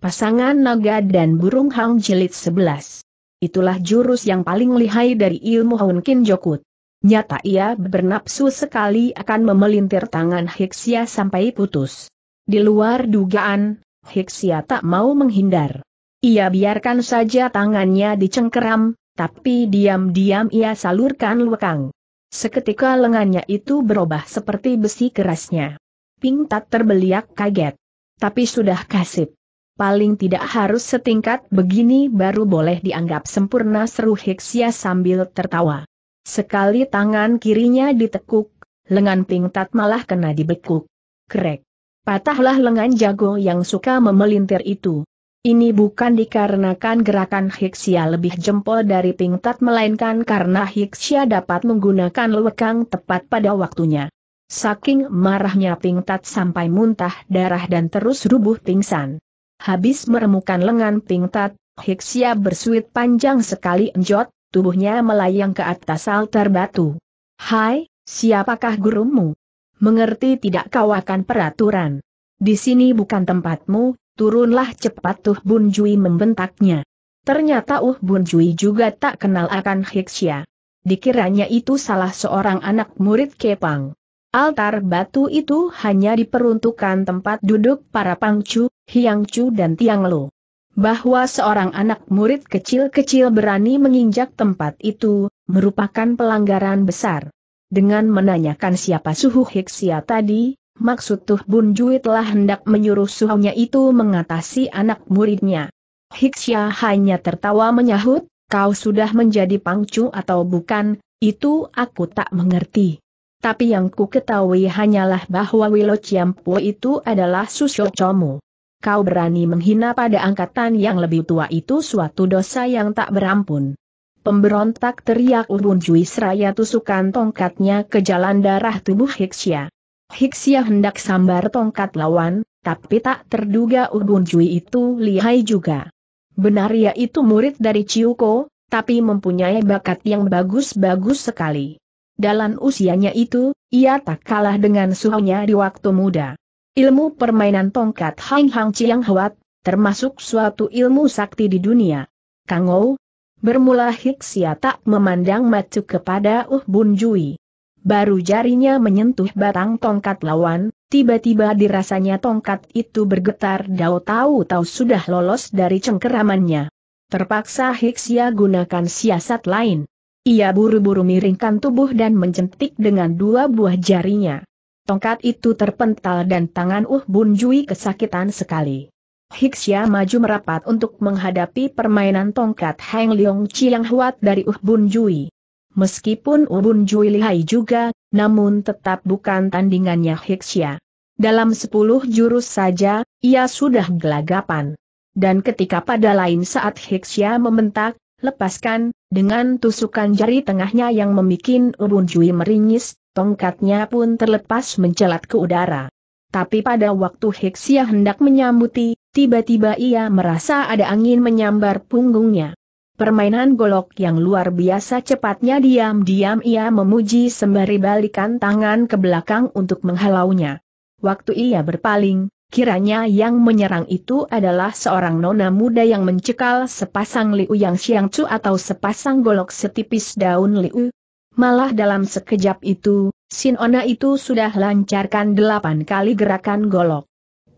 Pasangan naga dan burung hang jilid 11. Itulah jurus yang paling lihai dari ilmu Hun Kin Jokut. Nyata ia bernapsu sekali akan memelintir tangan Hiksia sampai putus. Di luar dugaan, Hiksia tak mau menghindar. Ia biarkan saja tangannya dicengkeram, tapi diam-diam ia salurkan luekang. Seketika lengannya itu berubah seperti besi kerasnya. Pingtat terbeliak kaget. Tapi sudah kasip. Paling tidak harus setingkat begini baru boleh dianggap sempurna seru Heksia sambil tertawa. Sekali tangan kirinya ditekuk, lengan pingtat malah kena dibekuk. Krek. Patahlah lengan jago yang suka memelintir itu. Ini bukan dikarenakan gerakan Hiksia lebih jempol dari pingtat melainkan karena Hiksia dapat menggunakan lewekang tepat pada waktunya. Saking marahnya pingtat sampai muntah darah dan terus rubuh pingsan. Habis meremukan lengan pingtat, Hiksia bersuit panjang sekali enjot, tubuhnya melayang ke atas altar batu. Hai, siapakah gurumu? Mengerti tidak kau akan peraturan? Di sini bukan tempatmu, turunlah cepat tuh Bun Jui membentaknya. Ternyata Uh Bun Jui juga tak kenal akan Hiksia. Dikiranya itu salah seorang anak murid Kepang. Altar batu itu hanya diperuntukkan tempat duduk para pangcu, hiangcu dan tiang lo. Bahwa seorang anak murid kecil-kecil berani menginjak tempat itu, merupakan pelanggaran besar. Dengan menanyakan siapa suhu Hiksia tadi, maksud Tuh Bun Jui telah hendak menyuruh suhunya itu mengatasi anak muridnya. Hiksia hanya tertawa menyahut, kau sudah menjadi pangcu atau bukan, itu aku tak mengerti tapi yang ku ketahui hanyalah bahwa Wilo Ciampu itu adalah susocomu. Kau berani menghina pada angkatan yang lebih tua itu suatu dosa yang tak berampun. Pemberontak teriak Ubun Jui seraya tusukan tongkatnya ke jalan darah tubuh Hiksia. Hiksia hendak sambar tongkat lawan, tapi tak terduga Ubun Jui itu lihai juga. Benar ia itu murid dari Ciuko, tapi mempunyai bakat yang bagus-bagus sekali. Dalam usianya itu, ia tak kalah dengan suhunya di waktu muda. Ilmu permainan tongkat Hang Hang Chiang Huat, termasuk suatu ilmu sakti di dunia. Kangou, bermula Hiksia tak memandang matu kepada Uh Bun Jui. Baru jarinya menyentuh batang tongkat lawan, tiba-tiba dirasanya tongkat itu bergetar dao tahu-tahu sudah lolos dari cengkeramannya. Terpaksa Hiksia gunakan siasat lain. Ia buru-buru miringkan tubuh dan mencentik dengan dua buah jarinya. Tongkat itu terpental dan tangan Uh Bun Jui kesakitan sekali. Hiksia maju merapat untuk menghadapi permainan tongkat Hang Leong Chiang Huat dari Uh Bun Jui. Meskipun Uh Bun Jui lihai juga, namun tetap bukan tandingannya Hiksia. Dalam sepuluh jurus saja, ia sudah gelagapan. Dan ketika pada lain saat Hiksia membentak, lepaskan, dengan tusukan jari tengahnya yang membuat Ubun Jui meringis, tongkatnya pun terlepas mencelat ke udara. Tapi pada waktu Heksia hendak menyambuti, tiba-tiba ia merasa ada angin menyambar punggungnya. Permainan golok yang luar biasa cepatnya diam-diam ia memuji sembari balikan tangan ke belakang untuk menghalaunya. Waktu ia berpaling, kiranya yang menyerang itu adalah seorang nona muda yang mencekal sepasang liu yang siangcu atau sepasang golok setipis daun liu. Malah dalam sekejap itu, Sin Ona itu sudah lancarkan delapan kali gerakan golok.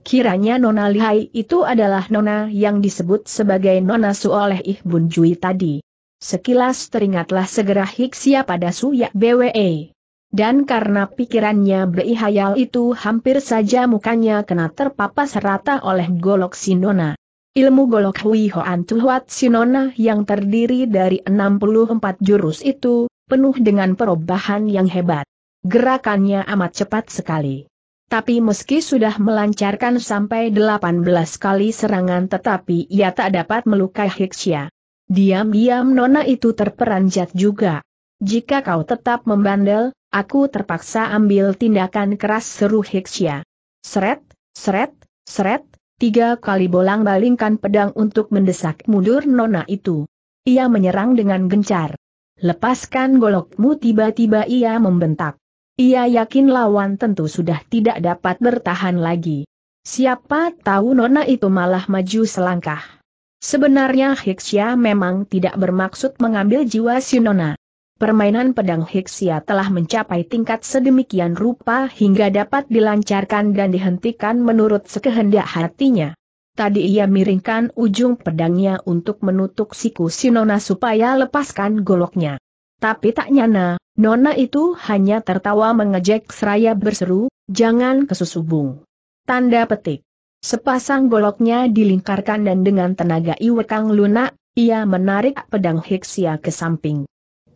Kiranya Nona Lihai itu adalah Nona yang disebut sebagai Nona Su oleh Ih Bun Jui tadi. Sekilas teringatlah segera Hiksia pada Suyak BWE. Dan karena pikirannya berihayal itu hampir saja mukanya kena terpapas rata oleh golok Sinona. Ilmu golok Hui Hoan Tuhuat Sinona yang terdiri dari 64 jurus itu, penuh dengan perubahan yang hebat. Gerakannya amat cepat sekali. Tapi meski sudah melancarkan sampai 18 kali serangan tetapi ia tak dapat melukai Hiksia. Diam-diam nona itu terperanjat juga. Jika kau tetap membandel, Aku terpaksa ambil tindakan keras seru Hiksia. Seret, seret, seret, tiga kali bolang-balingkan pedang untuk mendesak mundur nona itu. Ia menyerang dengan gencar. Lepaskan golokmu tiba-tiba ia membentak. Ia yakin lawan tentu sudah tidak dapat bertahan lagi. Siapa tahu nona itu malah maju selangkah. Sebenarnya Hiksia memang tidak bermaksud mengambil jiwa si nona. Permainan pedang Hiksia telah mencapai tingkat sedemikian rupa hingga dapat dilancarkan dan dihentikan menurut sekehendak hatinya. Tadi ia miringkan ujung pedangnya untuk menutuk siku si nona supaya lepaskan goloknya. Tapi tak nyana, nona itu hanya tertawa mengejek seraya berseru, jangan kesusubung. Tanda petik. Sepasang goloknya dilingkarkan dan dengan tenaga iwekang lunak, ia menarik pedang Heksia ke samping.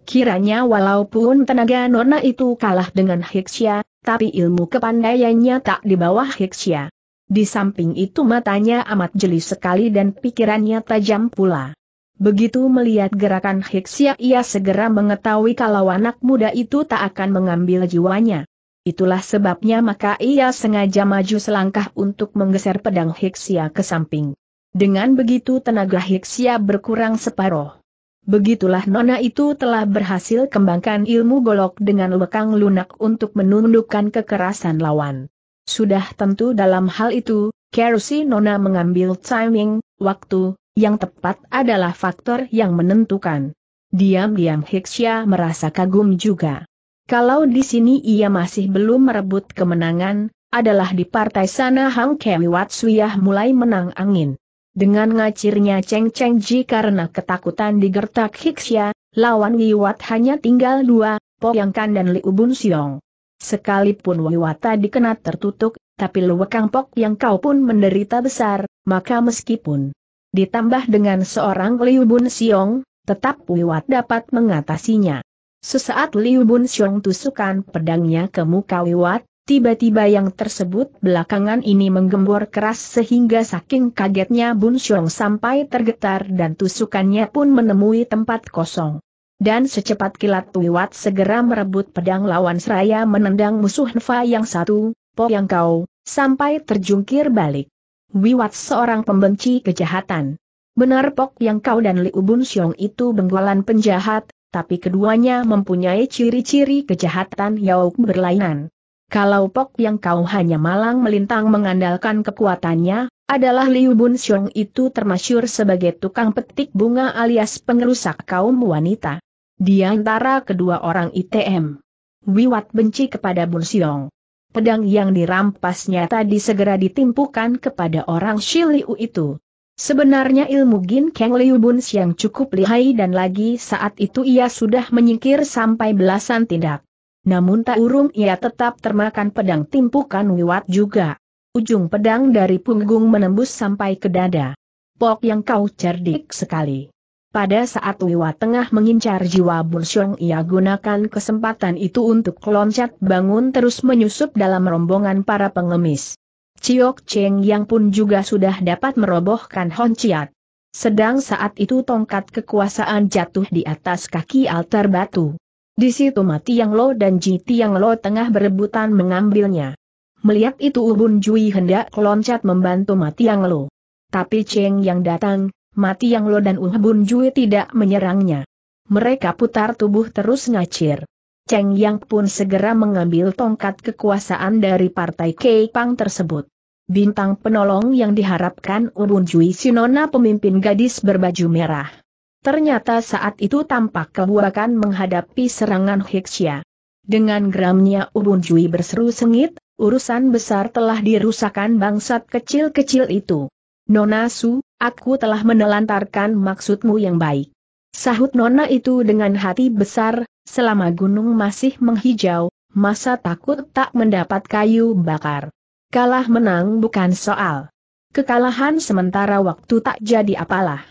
Kiranya walaupun tenaga nona itu kalah dengan Heksia, tapi ilmu kepandaiannya tak di bawah Heksia. Di samping itu matanya amat jeli sekali dan pikirannya tajam pula. Begitu melihat gerakan Heksia ia segera mengetahui kalau anak muda itu tak akan mengambil jiwanya. Itulah sebabnya maka ia sengaja maju selangkah untuk menggeser pedang Heksia ke samping. Dengan begitu tenaga Heksia berkurang separuh. Begitulah nona itu telah berhasil kembangkan ilmu golok dengan lekang lunak untuk menundukkan kekerasan lawan. Sudah tentu dalam hal itu, Kerusi Nona mengambil timing, waktu, yang tepat adalah faktor yang menentukan. Diam-diam Hiksya merasa kagum juga. Kalau di sini ia masih belum merebut kemenangan, adalah di partai sana Hang Kewi Watsuyah mulai menang angin. Dengan ngacirnya Cheng Cheng Ji karena ketakutan digertak Hiksya, lawan Wiwat hanya tinggal dua, Po Yang Kan dan Li Ubun Siong. Sekalipun Wiwata dikenat tertutup, tapi Luwekang Pok yang kau pun menderita besar, maka meskipun ditambah dengan seorang Liu Bun Siong, tetap Wiwat dapat mengatasinya. Sesaat Liu Bun Siong tusukan pedangnya ke muka Wiwat, tiba-tiba yang tersebut belakangan ini menggembor keras sehingga saking kagetnya Bun Siong sampai tergetar dan tusukannya pun menemui tempat kosong. Dan secepat kilat Wiwat segera merebut pedang lawan seraya menendang musuh Nva yang satu, Po yang kau, sampai terjungkir balik. Wiwat seorang pembenci kejahatan. Benar Pok yang kau dan Li Ubun Siong itu benggolan penjahat, tapi keduanya mempunyai ciri-ciri kejahatan yang berlainan. Kalau Pok yang kau hanya malang melintang mengandalkan kekuatannya, adalah Liu Bun Xiong itu termasyur sebagai tukang petik bunga alias pengerusak kaum wanita. Di antara kedua orang ITM, Wiwat benci kepada Bun Siong. Pedang yang dirampasnya tadi segera ditimpukan kepada orang Shiliu itu. Sebenarnya ilmu Gin Kang Liu Bun Siang cukup lihai dan lagi saat itu ia sudah menyingkir sampai belasan tindak. Namun tak urung ia tetap termakan pedang timpukan Wiwat juga. Ujung pedang dari punggung menembus sampai ke dada. Pok yang kau cerdik sekali. Pada saat Wiwa tengah mengincar jiwa Bursyong ia gunakan kesempatan itu untuk loncat bangun terus menyusup dalam rombongan para pengemis. Ciok Cheng yang pun juga sudah dapat merobohkan Honciat. Sedang saat itu tongkat kekuasaan jatuh di atas kaki altar batu. Di situ Mati Yang Lo dan Ji Tiang Lo tengah berebutan mengambilnya. Melihat itu Ubun Jui hendak loncat membantu Mati Yang Lo. Tapi Cheng yang datang, Mati Yang Lo dan Uh Bun Jui tidak menyerangnya. Mereka putar tubuh terus ngacir. Cheng Yang pun segera mengambil tongkat kekuasaan dari partai Pang tersebut. Bintang penolong yang diharapkan Ubun Jui Sinona pemimpin gadis berbaju merah. Ternyata saat itu tampak kebuakan menghadapi serangan Hexia. Dengan geramnya Ubun Jui berseru sengit, urusan besar telah dirusakan bangsat kecil-kecil itu. Nona Su, Aku telah menelantarkan maksudmu yang baik. Sahut nona itu dengan hati besar, selama gunung masih menghijau, masa takut tak mendapat kayu bakar. Kalah menang bukan soal. Kekalahan sementara waktu tak jadi apalah.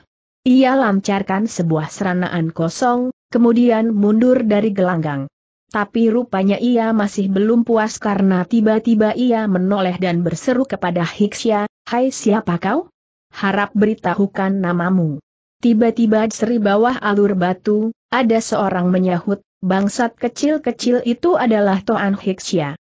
Ia lancarkan sebuah seranaan kosong, kemudian mundur dari gelanggang. Tapi rupanya ia masih belum puas karena tiba-tiba ia menoleh dan berseru kepada Hiksya, Hai siapa kau? Harap beritahukan namamu. Tiba-tiba seri bawah alur batu, ada seorang menyahut, bangsat kecil-kecil itu adalah Toan Hiksya.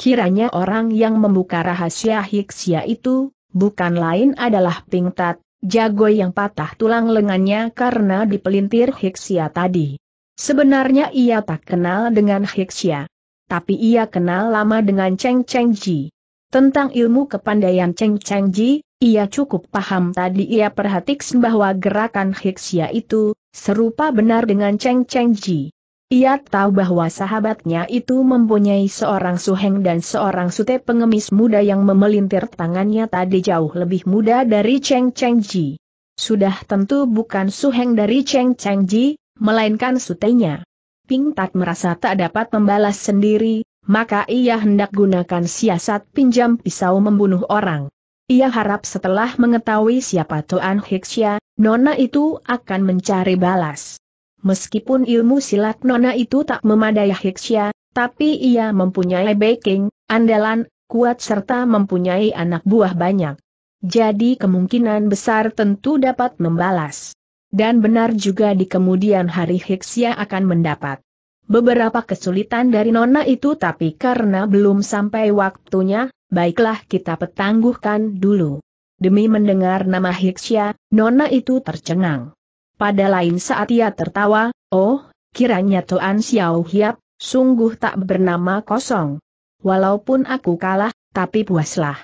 Kiranya orang yang membuka rahasia Hiksya itu, bukan lain adalah Pingtat, jago yang patah tulang lengannya karena dipelintir Hiksya tadi. Sebenarnya ia tak kenal dengan Hiksya. Tapi ia kenal lama dengan Cheng Cheng Ji. Tentang ilmu kepandaian Cheng Cheng Ji, ia cukup paham tadi ia perhatikan bahwa gerakan Hiksia itu, serupa benar dengan Cheng Cheng Ji. Ia tahu bahwa sahabatnya itu mempunyai seorang suheng dan seorang sute pengemis muda yang memelintir tangannya tadi jauh lebih muda dari Cheng Cheng Ji. Sudah tentu bukan suheng dari Cheng Cheng Ji, melainkan sutenya. Ping Tak merasa tak dapat membalas sendiri, maka ia hendak gunakan siasat pinjam pisau membunuh orang. Ia harap setelah mengetahui siapa Toan Hiksia, Nona itu akan mencari balas. Meskipun ilmu silat nona itu tak memadai Hiksya, tapi ia mempunyai backing, andalan, kuat serta mempunyai anak buah banyak. Jadi kemungkinan besar tentu dapat membalas. Dan benar juga di kemudian hari Hiksya akan mendapat beberapa kesulitan dari nona itu tapi karena belum sampai waktunya, baiklah kita petangguhkan dulu. Demi mendengar nama Hiksya, nona itu tercengang. Pada lain saat ia tertawa, oh, kiranya Tuan Xiao Hiap, sungguh tak bernama kosong. Walaupun aku kalah, tapi puaslah.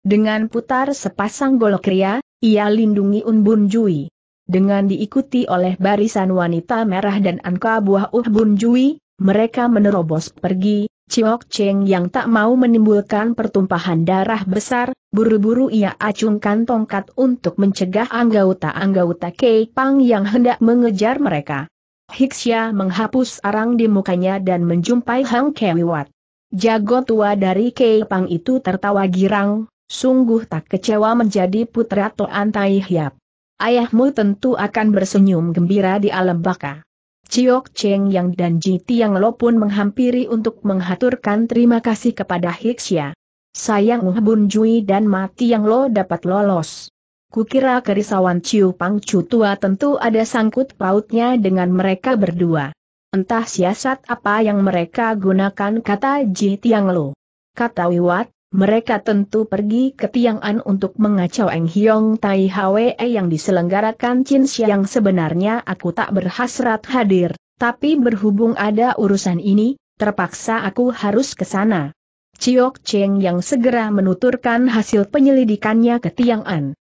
Dengan putar sepasang golok ria, ia lindungi Unbun Jui. Dengan diikuti oleh barisan wanita merah dan angka buah Uh Bun Jui, mereka menerobos pergi, Ciok Cheng yang tak mau menimbulkan pertumpahan darah besar, buru-buru ia acungkan tongkat untuk mencegah anggota-anggota Kei Pang yang hendak mengejar mereka. Hiksya menghapus arang di mukanya dan menjumpai Hang Kewiwat. Jago tua dari Kei Pang itu tertawa girang, sungguh tak kecewa menjadi putra Toan Tai Hiap. Ayahmu tentu akan bersenyum gembira di alam baka. Ciok Cheng Yang dan Ji Tiang Lo pun menghampiri untuk menghaturkan terima kasih kepada Hiksya. Sayang Uh Bun Jui dan Mati Yang Lo dapat lolos. Kukira kerisauan Ciu Pang Chu tua tentu ada sangkut pautnya dengan mereka berdua. Entah siasat apa yang mereka gunakan kata Ji Tiang Lo. Kata Wiwat, mereka tentu pergi ke Tiangan untuk mengacau Eng Hiong Tai Hwe yang diselenggarakan Chin yang sebenarnya aku tak berhasrat hadir, tapi berhubung ada urusan ini, terpaksa aku harus ke sana. Ciok Cheng yang segera menuturkan hasil penyelidikannya ke Tiangan.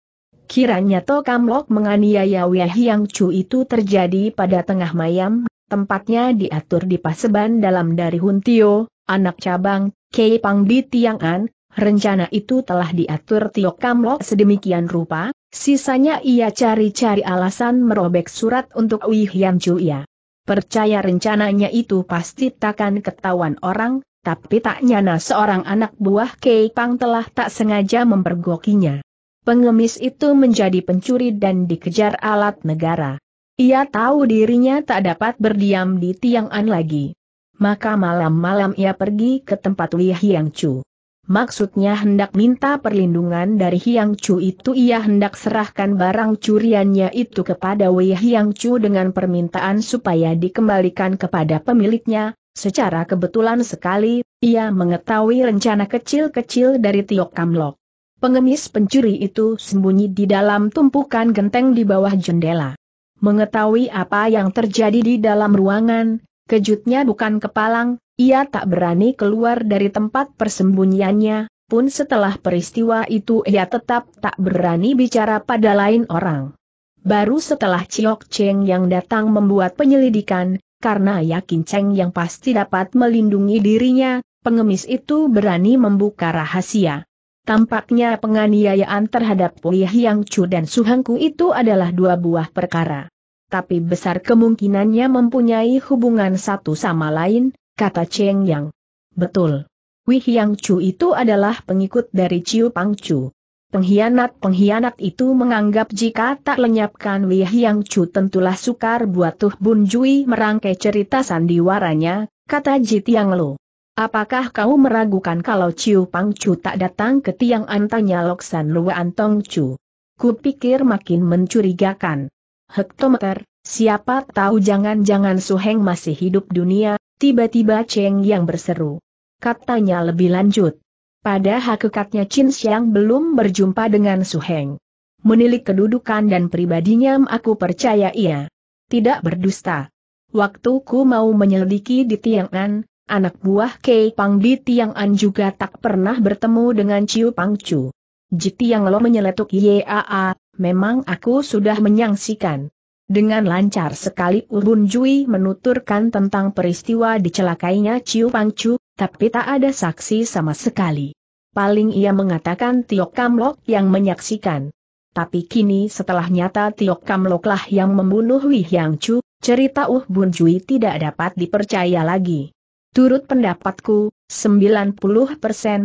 Kiranya To Kamlok menganiaya Wei Hiang Chu itu terjadi pada tengah mayam, tempatnya diatur di Paseban dalam dari Huntio, anak cabang, Kei Pang di Tiangan, Rencana itu telah diatur Tio Kamlo sedemikian rupa, sisanya ia cari-cari alasan merobek surat untuk Wei Hian Chu ya. Percaya rencananya itu pasti takkan ketahuan orang, tapi tak nyana seorang anak buah Kei Pang telah tak sengaja mempergokinya. Pengemis itu menjadi pencuri dan dikejar alat negara. Ia tahu dirinya tak dapat berdiam di Tiangan lagi. Maka malam-malam ia pergi ke tempat Wei Hiang Chu. Maksudnya hendak minta perlindungan dari Hiang Chu itu ia hendak serahkan barang curiannya itu kepada Wei Hiang Chu dengan permintaan supaya dikembalikan kepada pemiliknya, secara kebetulan sekali, ia mengetahui rencana kecil-kecil dari Tiok Kamlok. Pengemis pencuri itu sembunyi di dalam tumpukan genteng di bawah jendela. Mengetahui apa yang terjadi di dalam ruangan, kejutnya bukan kepalang, ia tak berani keluar dari tempat persembunyiannya, pun setelah peristiwa itu ia tetap tak berani bicara pada lain orang. Baru setelah Ciok Cheng yang datang membuat penyelidikan, karena yakin Cheng yang pasti dapat melindungi dirinya, pengemis itu berani membuka rahasia. Tampaknya penganiayaan terhadap Wei Hiang Chu dan Suhangku itu adalah dua buah perkara. Tapi besar kemungkinannya mempunyai hubungan satu sama lain, kata Cheng Yang. Betul. Wei Hiang Chu itu adalah pengikut dari Chiu Pang Chu. Pengkhianat-pengkhianat itu menganggap jika tak lenyapkan Wei Hiang Chu tentulah sukar buat Tuh Bun Jui merangkai cerita sandiwaranya, kata Ji Tiang Lo. Apakah kau meragukan kalau Chiu Pang Chu tak datang ke tiang antanya Loksan Lua Antong Chu? Kupikir makin mencurigakan. Hektometer, siapa tahu jangan-jangan Suheng masih hidup dunia, Tiba-tiba Cheng yang berseru. Katanya lebih lanjut. Pada hakikatnya Chin Xiang belum berjumpa dengan Su Heng. Menilik kedudukan dan pribadinya aku percaya ia tidak berdusta. Waktu ku mau menyelidiki di Tiangan, anak buah Kei Pang di Tiang An juga tak pernah bertemu dengan Ciu Pang Chu. Jiti yang lo menyeletuk Yaa, memang aku sudah menyangsikan. Dengan lancar sekali Ubun Jui menuturkan tentang peristiwa dicelakainya Ciu Pangcu, tapi tak ada saksi sama sekali. Paling ia mengatakan Tiok Kamlok yang menyaksikan. Tapi kini setelah nyata Tiok Kamlok lah yang membunuh Wi Hyang Chu, cerita Uh Bun Jui tidak dapat dipercaya lagi. Turut pendapatku, 90%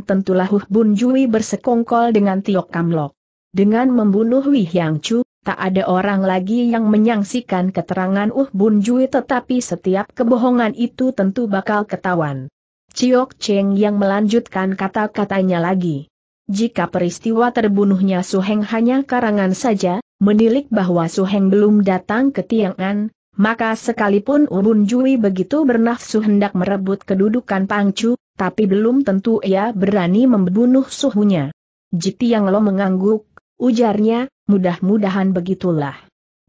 tentulah Uh Bun Jui bersekongkol dengan Tiok Kamlok. Dengan membunuh Wi Hyang Chu, tak ada orang lagi yang menyangsikan keterangan Uh Bun Jui tetapi setiap kebohongan itu tentu bakal ketahuan. Ciok Cheng yang melanjutkan kata-katanya lagi. Jika peristiwa terbunuhnya Suheng hanya karangan saja, menilik bahwa Suheng belum datang ke Tiangan, maka sekalipun Ubun Jui begitu bernafsu hendak merebut kedudukan Pangcu, tapi belum tentu ia berani membunuh suhunya. Jiti yang lo mengangguk, ujarnya, mudah-mudahan begitulah.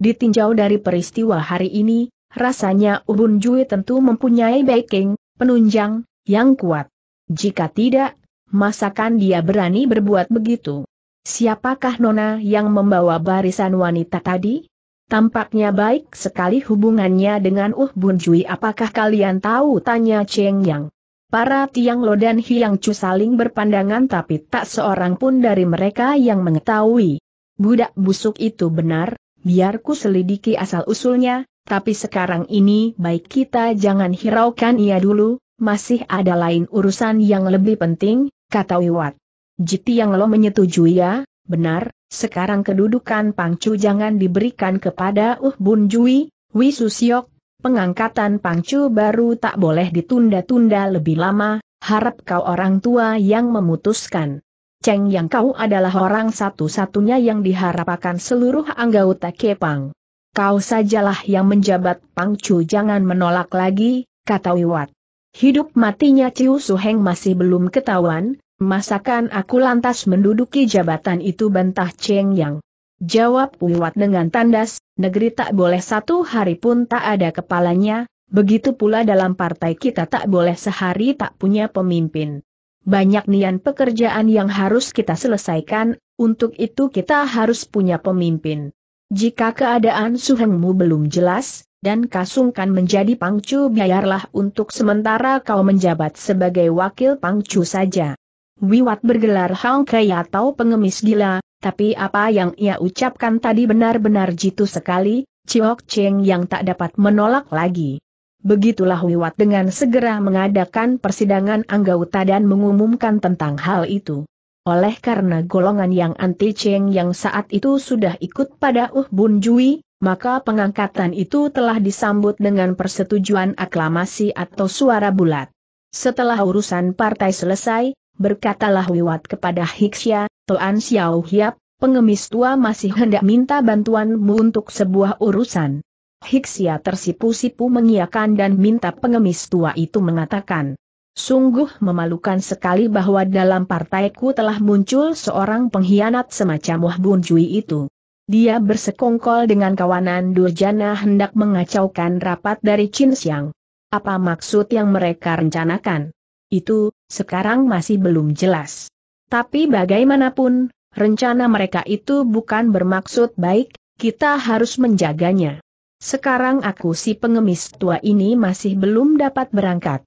Ditinjau dari peristiwa hari ini, rasanya Ubun Jui tentu mempunyai backing, penunjang, yang kuat. Jika tidak, masakan dia berani berbuat begitu? Siapakah Nona yang membawa barisan wanita tadi? Tampaknya baik sekali hubungannya dengan Uh Bun Jui apakah kalian tahu tanya Cheng Yang. Para Tiang Lo dan Hiang Chu saling berpandangan tapi tak seorang pun dari mereka yang mengetahui. Budak busuk itu benar, biar ku selidiki asal-usulnya, tapi sekarang ini baik kita jangan hiraukan ia dulu, masih ada lain urusan yang lebih penting, kata Wiwat. Jiti yang lo menyetujui ya, benar, sekarang kedudukan Pangcu jangan diberikan kepada Uh Bun Jui, Wi Susiok, pengangkatan Pangcu baru tak boleh ditunda-tunda lebih lama, harap kau orang tua yang memutuskan. Cheng yang kau adalah orang satu-satunya yang diharapkan seluruh anggota Kepang. Kau sajalah yang menjabat Pangcu jangan menolak lagi, kata Wiwat. Hidup matinya Ciu Suheng masih belum ketahuan, masakan aku lantas menduduki jabatan itu bantah Cheng Yang. Jawab Wiwat dengan tandas, negeri tak boleh satu hari pun tak ada kepalanya, begitu pula dalam partai kita tak boleh sehari tak punya pemimpin banyak nian pekerjaan yang harus kita selesaikan, untuk itu kita harus punya pemimpin. Jika keadaan suhengmu belum jelas, dan kasungkan menjadi pangcu biarlah untuk sementara kau menjabat sebagai wakil pangcu saja. Wiwat bergelar Hang Kai atau pengemis gila, tapi apa yang ia ucapkan tadi benar-benar jitu sekali, Ciok Cheng yang tak dapat menolak lagi. Begitulah Wiwat dengan segera mengadakan persidangan anggota dan mengumumkan tentang hal itu. Oleh karena golongan yang anti Cheng yang saat itu sudah ikut pada Uh Bun Jui, maka pengangkatan itu telah disambut dengan persetujuan aklamasi atau suara bulat. Setelah urusan partai selesai, berkatalah Wiwat kepada Hiksya, Toan Xiao Hiap, pengemis tua masih hendak minta bantuanmu untuk sebuah urusan. Hiksia tersipu-sipu mengiakan dan minta pengemis tua itu mengatakan, Sungguh memalukan sekali bahwa dalam partaiku telah muncul seorang pengkhianat semacam Wah Bun Jui itu. Dia bersekongkol dengan kawanan Durjana hendak mengacaukan rapat dari Chin Xiang. Apa maksud yang mereka rencanakan? Itu, sekarang masih belum jelas. Tapi bagaimanapun, rencana mereka itu bukan bermaksud baik, kita harus menjaganya. Sekarang aku si pengemis tua ini masih belum dapat berangkat.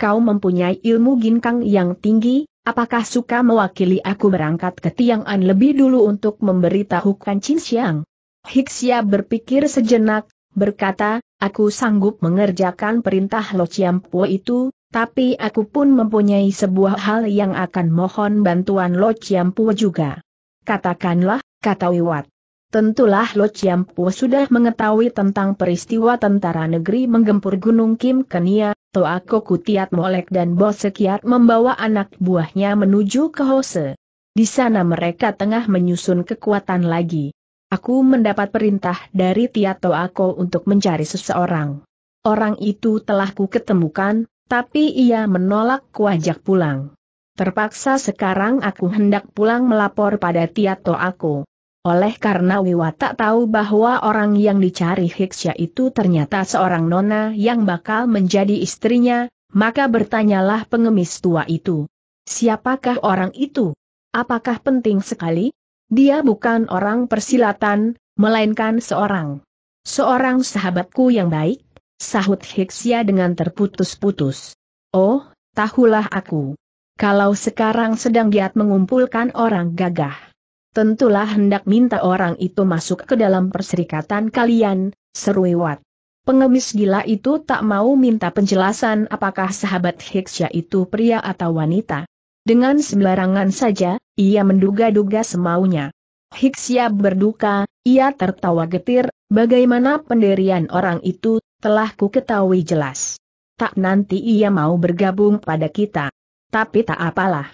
Kau mempunyai ilmu ginkang yang tinggi, apakah suka mewakili aku berangkat ke Tiangan lebih dulu untuk memberitahukan Chin Xiang? Hiksia berpikir sejenak, berkata, aku sanggup mengerjakan perintah Lo Chiampo itu, tapi aku pun mempunyai sebuah hal yang akan mohon bantuan Lo Chiampo juga. Katakanlah, kata Wiwat. Tentulah Lo Chiampu sudah mengetahui tentang peristiwa tentara negeri menggempur Gunung Kim Kenia, Toako Kutiat Molek dan Bos Sekiat membawa anak buahnya menuju ke Hose. Di sana mereka tengah menyusun kekuatan lagi. Aku mendapat perintah dari Tiat Toako untuk mencari seseorang. Orang itu telah ku ketemukan, tapi ia menolak kuajak pulang. Terpaksa sekarang aku hendak pulang melapor pada Tiat Toako. Oleh karena Wiwa tak tahu bahwa orang yang dicari Hiksya itu ternyata seorang nona yang bakal menjadi istrinya, Maka bertanyalah pengemis tua itu. Siapakah orang itu? Apakah penting sekali? Dia bukan orang persilatan, melainkan seorang. Seorang sahabatku yang baik, sahut Hiksia dengan terputus-putus. Oh, tahulah aku. Kalau sekarang sedang giat mengumpulkan orang gagah. Tentulah hendak minta orang itu masuk ke dalam perserikatan kalian, seru Wat. Pengemis gila itu tak mau minta penjelasan apakah sahabat Hiksya itu pria atau wanita. Dengan sembarangan saja, ia menduga-duga semaunya. Hiksya berduka, ia tertawa getir, bagaimana pendirian orang itu, telah ku ketahui jelas. Tak nanti ia mau bergabung pada kita. Tapi tak apalah.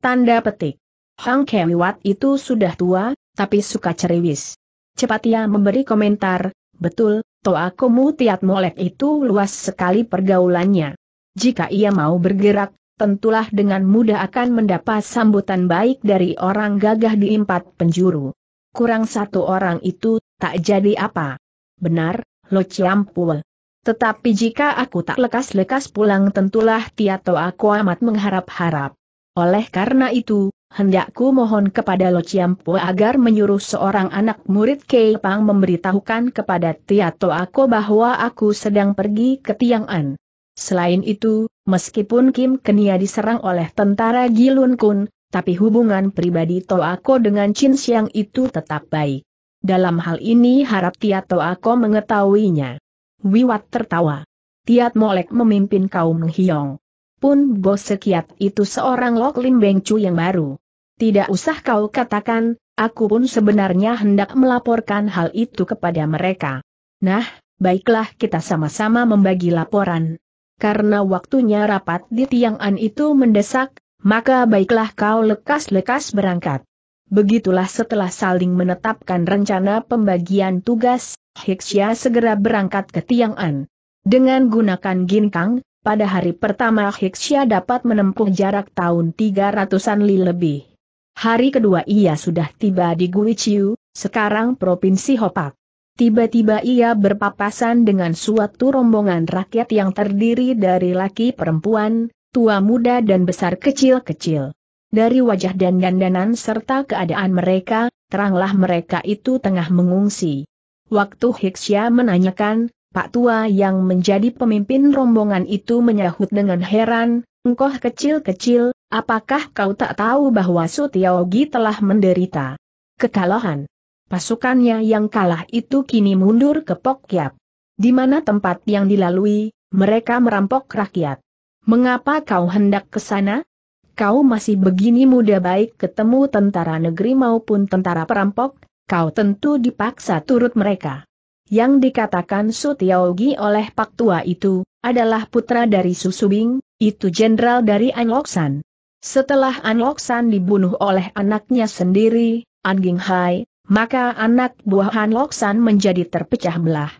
Tanda petik. Hang Kewiwat itu sudah tua, tapi suka ceriwis. Cepat ia memberi komentar, betul, Toa Komu Tiat Molek itu luas sekali pergaulannya. Jika ia mau bergerak, tentulah dengan mudah akan mendapat sambutan baik dari orang gagah di empat penjuru. Kurang satu orang itu, tak jadi apa. Benar, Lo Ciampul. Tetapi jika aku tak lekas-lekas pulang tentulah Tiato aku amat mengharap-harap. Oleh karena itu, hendakku mohon kepada Lo Ciampo agar menyuruh seorang anak murid Kei Pang memberitahukan kepada Tiato aku bahwa aku sedang pergi ke Tiang An. Selain itu, meskipun Kim Kenia diserang oleh tentara Gilun Kun, tapi hubungan pribadi Toako dengan Chin Xiang itu tetap baik. Dalam hal ini harap Tiat Toako mengetahuinya. Wiwat tertawa. Tiat Molek memimpin kaum Hiong. Pun bos sekiat itu seorang Lok Lim Beng Chu yang baru. Tidak usah kau katakan, aku pun sebenarnya hendak melaporkan hal itu kepada mereka. Nah, baiklah kita sama-sama membagi laporan. Karena waktunya rapat di Tiangan itu mendesak, maka baiklah kau lekas-lekas berangkat. Begitulah setelah saling menetapkan rencana pembagian tugas, Hixia segera berangkat ke Tiangan. Dengan gunakan ginkang, pada hari pertama Hixia dapat menempuh jarak tahun 300-an li lebih. Hari kedua ia sudah tiba di Guiqiu, sekarang Provinsi Hopak. Tiba-tiba ia berpapasan dengan suatu rombongan rakyat yang terdiri dari laki perempuan, tua muda dan besar kecil-kecil. Dari wajah dan dandanan serta keadaan mereka, teranglah mereka itu tengah mengungsi. Waktu Hixia menanyakan, Pak Tua yang menjadi pemimpin rombongan itu menyahut dengan heran, engkau kecil-kecil, apakah kau tak tahu bahwa Sutiaogi telah menderita kekalahan? Pasukannya yang kalah itu kini mundur ke Pokyap. Di mana tempat yang dilalui, mereka merampok rakyat. Mengapa kau hendak ke sana? Kau masih begini muda baik ketemu tentara negeri maupun tentara perampok, kau tentu dipaksa turut mereka. Yang dikatakan Sutiaogi oleh Pak Tua itu, adalah putra dari Susubing, itu jenderal dari Anloksan. Setelah Anloksan dibunuh oleh anaknya sendiri, Anging Hai, maka anak buah Anloksan menjadi terpecah belah.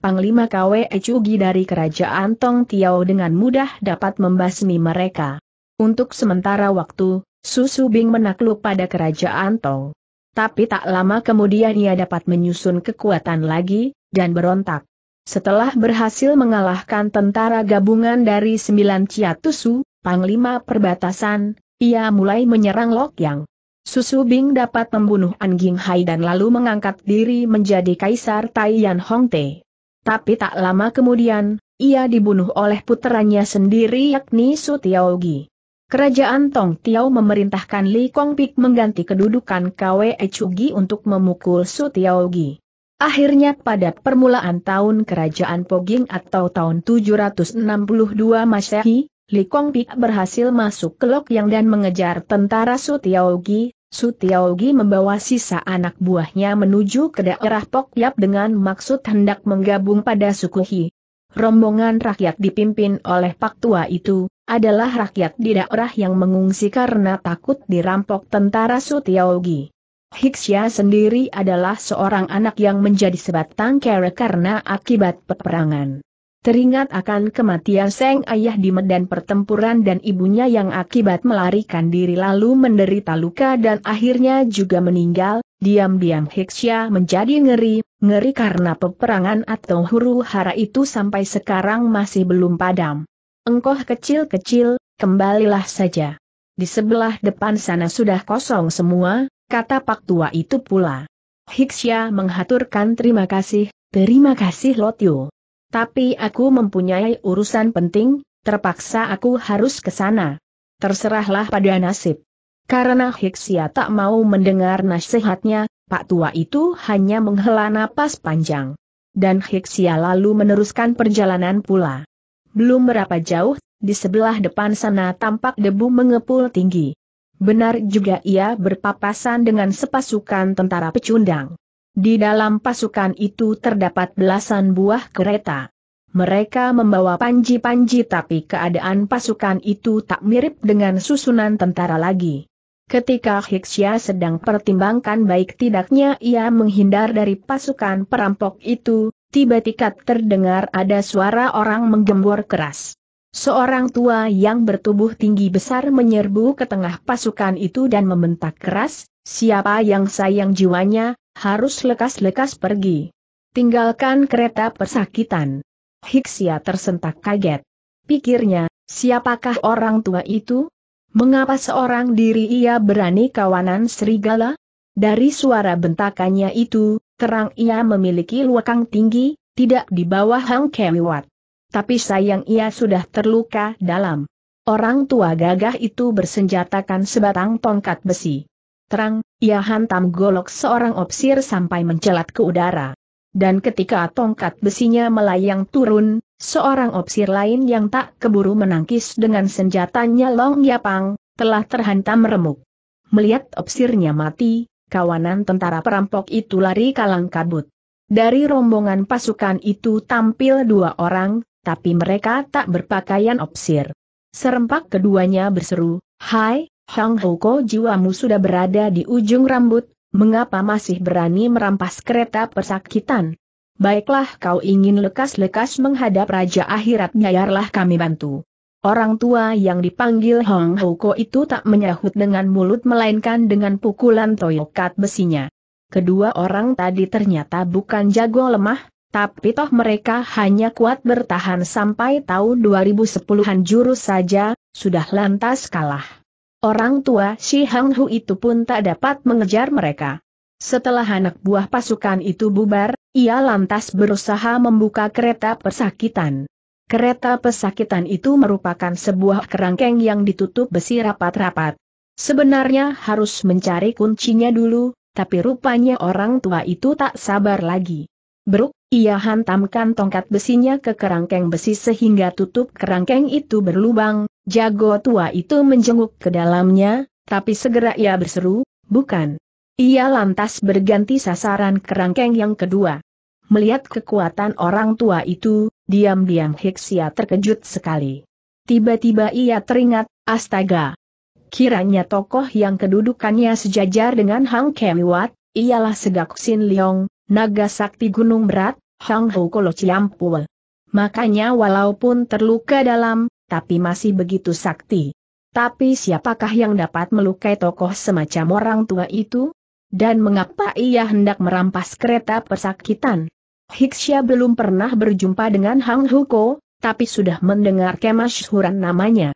Panglima KW Ecugi dari kerajaan Tong Tiao dengan mudah dapat membasmi mereka. Untuk sementara waktu, Susu Bing menakluk pada kerajaan Tong. Tapi tak lama kemudian ia dapat menyusun kekuatan lagi, dan berontak. Setelah berhasil mengalahkan tentara gabungan dari sembilan Ciatusu, Panglima Perbatasan, ia mulai menyerang Lok Yang. Susu Bing dapat membunuh Anjing Hai dan lalu mengangkat diri menjadi Kaisar Taiyan Hongte. Tapi tak lama kemudian, ia dibunuh oleh puteranya sendiri yakni Su Tiaogi. Kerajaan Tong Tiao memerintahkan Li Kongpik mengganti kedudukan Kwe Chugi untuk memukul Su Tiaogi. Akhirnya pada permulaan tahun kerajaan Poging atau tahun 762 Masehi, Li Kongpik berhasil masuk ke Lokyang dan mengejar tentara Su Tiaogi. Su Tiaogi membawa sisa anak buahnya menuju ke daerah Pokyap dengan maksud hendak menggabung pada suku Hi. Rombongan rakyat dipimpin oleh Pak Tua itu, adalah rakyat di daerah yang mengungsi karena takut dirampok tentara Su Tiaogi. Hiksya sendiri adalah seorang anak yang menjadi sebatang kere karena akibat peperangan. Teringat akan kematian Seng ayah di medan pertempuran dan ibunya yang akibat melarikan diri lalu menderita luka dan akhirnya juga meninggal, diam-diam Hiksya menjadi ngeri, ngeri karena peperangan atau huru hara itu sampai sekarang masih belum padam. Engkoh kecil-kecil, kembalilah saja. Di sebelah depan sana sudah kosong semua, kata Pak Tua itu pula. Hiksya menghaturkan terima kasih, terima kasih Lotyo. Tapi aku mempunyai urusan penting, terpaksa aku harus ke sana. Terserahlah pada nasib. Karena Hiksya tak mau mendengar nasihatnya, Pak Tua itu hanya menghela napas panjang. Dan Hiksya lalu meneruskan perjalanan pula. Belum berapa jauh, di sebelah depan sana tampak debu mengepul tinggi. Benar juga ia berpapasan dengan sepasukan tentara pecundang. Di dalam pasukan itu terdapat belasan buah kereta. Mereka membawa panji-panji tapi keadaan pasukan itu tak mirip dengan susunan tentara lagi. Ketika Hiksya sedang pertimbangkan baik tidaknya ia menghindar dari pasukan perampok itu, tiba-tiba terdengar ada suara orang menggembor keras. Seorang tua yang bertubuh tinggi besar menyerbu ke tengah pasukan itu dan membentak keras, siapa yang sayang jiwanya, harus lekas-lekas pergi. Tinggalkan kereta persakitan. Hiksya tersentak kaget. Pikirnya, siapakah orang tua itu? Mengapa seorang diri ia berani kawanan serigala? Dari suara bentakannya itu, terang ia memiliki luakang tinggi, tidak di bawah Hang Kemiwat. Tapi sayang ia sudah terluka dalam. Orang tua gagah itu bersenjatakan sebatang tongkat besi. Terang, ia hantam golok seorang opsir sampai mencelat ke udara. Dan ketika tongkat besinya melayang turun, Seorang opsir lain yang tak keburu menangkis dengan senjatanya Long Yapang, telah terhantam remuk. Melihat opsirnya mati, kawanan tentara perampok itu lari kalang kabut. Dari rombongan pasukan itu tampil dua orang, tapi mereka tak berpakaian opsir. Serempak keduanya berseru, Hai, Hang Hoko jiwamu sudah berada di ujung rambut, mengapa masih berani merampas kereta persakitan? Baiklah kau ingin lekas-lekas menghadap Raja Akhirat biarlah kami bantu. Orang tua yang dipanggil Hong Hoko itu tak menyahut dengan mulut melainkan dengan pukulan toyokat besinya. Kedua orang tadi ternyata bukan jago lemah, tapi toh mereka hanya kuat bertahan sampai tahun 2010-an jurus saja, sudah lantas kalah. Orang tua si Hang Hu itu pun tak dapat mengejar mereka. Setelah anak buah pasukan itu bubar, ia lantas berusaha membuka kereta pesakitan. Kereta pesakitan itu merupakan sebuah kerangkeng yang ditutup besi rapat-rapat. Sebenarnya harus mencari kuncinya dulu, tapi rupanya orang tua itu tak sabar lagi. Beruk, ia hantamkan tongkat besinya ke kerangkeng besi sehingga tutup kerangkeng itu berlubang, jago tua itu menjenguk ke dalamnya, tapi segera ia berseru, bukan. Ia lantas berganti sasaran kerangkeng yang kedua. Melihat kekuatan orang tua itu, diam-diam Heksia terkejut sekali. Tiba-tiba ia teringat, astaga. Kiranya tokoh yang kedudukannya sejajar dengan Hang Kemiwat, ialah Segak Sin Leong, naga sakti gunung berat, Hang Ho Kolo Ciampul. Makanya walaupun terluka dalam, tapi masih begitu sakti. Tapi siapakah yang dapat melukai tokoh semacam orang tua itu? Dan mengapa ia hendak merampas kereta persakitan? Hiksya belum pernah berjumpa dengan Hang Huko, tapi sudah mendengar kemasyhuran namanya.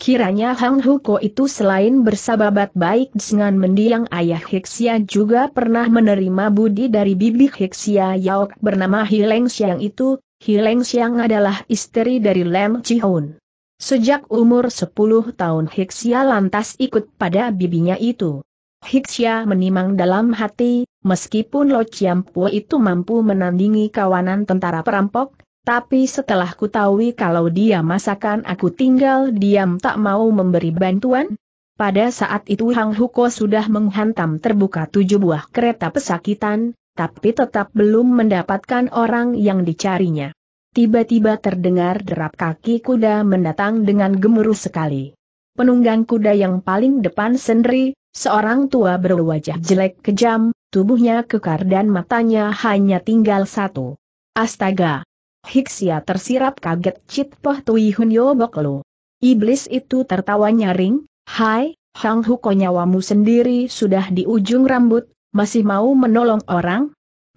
Kiranya Hang Huko itu selain bersahabat baik dengan mendiang ayah Hiksya juga pernah menerima budi dari bibi Hiksya Yaok bernama Hileng Xiang itu, Hileng Xiang adalah istri dari Lem Chihun. Sejak umur 10 tahun Hiksya lantas ikut pada bibinya itu. Hiksya menimang dalam hati, meskipun Lo Chiampu itu mampu menandingi kawanan tentara perampok, tapi setelah kutahui kalau dia masakan aku tinggal diam tak mau memberi bantuan, pada saat itu Hang Huko sudah menghantam terbuka tujuh buah kereta pesakitan, tapi tetap belum mendapatkan orang yang dicarinya. Tiba-tiba terdengar derap kaki kuda mendatang dengan gemuruh sekali. Penunggang kuda yang paling depan sendiri, Seorang tua berwajah jelek kejam, tubuhnya kekar dan matanya hanya tinggal satu. Astaga! Hiksia tersirap kaget Cit Poh Tui Hun Yobok lo. Iblis itu tertawa nyaring, Hai, Hang Huko nyawamu sendiri sudah di ujung rambut, masih mau menolong orang?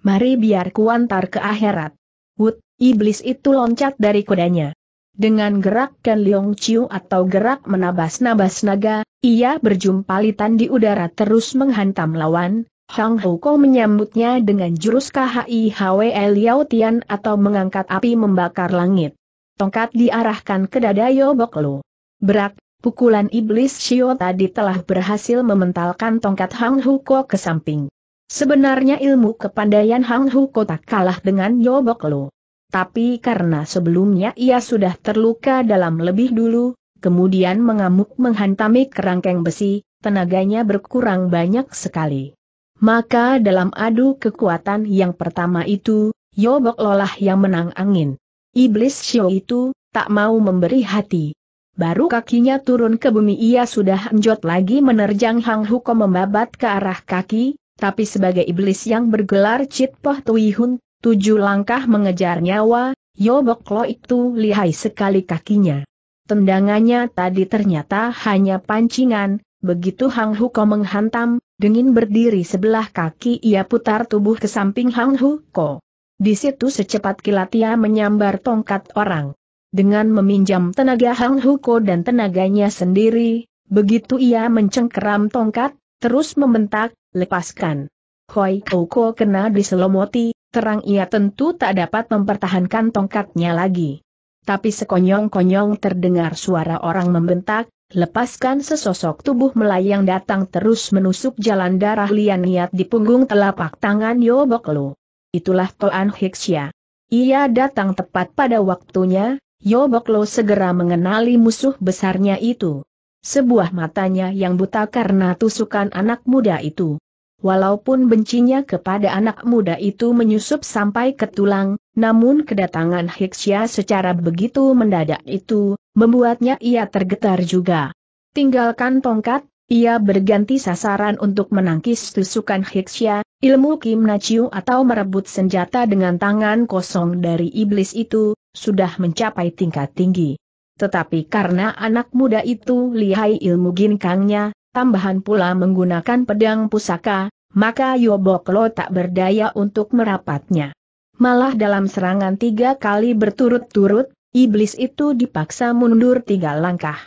Mari biar kuantar ke akhirat. Wut, iblis itu loncat dari kudanya. Dengan gerak Ken Leong Chiu atau gerak menabas-nabas naga, ia berjumpalitan di udara terus menghantam lawan, Hang Ko menyambutnya dengan jurus KHI Hwe Liao Tian atau mengangkat api membakar langit. Tongkat diarahkan ke dada Yobok Lo. Berak, pukulan iblis Shio tadi telah berhasil mementalkan tongkat Hang Ko ke samping. Sebenarnya ilmu kepandaian Hang Ko tak kalah dengan Yobok Lo. Tapi karena sebelumnya ia sudah terluka dalam lebih dulu, kemudian mengamuk menghantami kerangkeng besi, tenaganya berkurang banyak sekali. Maka dalam adu kekuatan yang pertama itu, Yobok Lolah yang menang angin. Iblis Shio itu, tak mau memberi hati. Baru kakinya turun ke bumi ia sudah enjot lagi menerjang Hang Huko membabat ke arah kaki, tapi sebagai iblis yang bergelar Cit Poh Tui Hun, Tujuh langkah mengejar nyawa, Yobok Lo itu lihai sekali kakinya. Tendangannya tadi ternyata hanya pancingan, begitu Hang Huko menghantam, dingin berdiri sebelah kaki ia putar tubuh ke samping Hang Huko. Di situ secepat kilat ia menyambar tongkat orang. Dengan meminjam tenaga Hang Huko dan tenaganya sendiri, begitu ia mencengkeram tongkat, terus membentak, lepaskan. Hoi Koko kena diselomoti, terang ia tentu tak dapat mempertahankan tongkatnya lagi. Tapi sekonyong-konyong terdengar suara orang membentak, lepaskan sesosok tubuh melayang datang terus menusuk jalan darah lian niat di punggung telapak tangan Yobok Lo. Itulah Toan Hiksia. Ia datang tepat pada waktunya, Yobok Lo segera mengenali musuh besarnya itu. Sebuah matanya yang buta karena tusukan anak muda itu. Walaupun bencinya kepada anak muda itu menyusup sampai ke tulang, namun kedatangan Hiksia secara begitu mendadak itu, membuatnya ia tergetar juga. Tinggalkan tongkat, ia berganti sasaran untuk menangkis tusukan Hiksia, ilmu Kim Nachiu atau merebut senjata dengan tangan kosong dari iblis itu, sudah mencapai tingkat tinggi. Tetapi karena anak muda itu lihai ilmu ginkangnya, tambahan pula menggunakan pedang pusaka, maka Yoboklo tak berdaya untuk merapatnya. Malah dalam serangan tiga kali berturut-turut, iblis itu dipaksa mundur tiga langkah.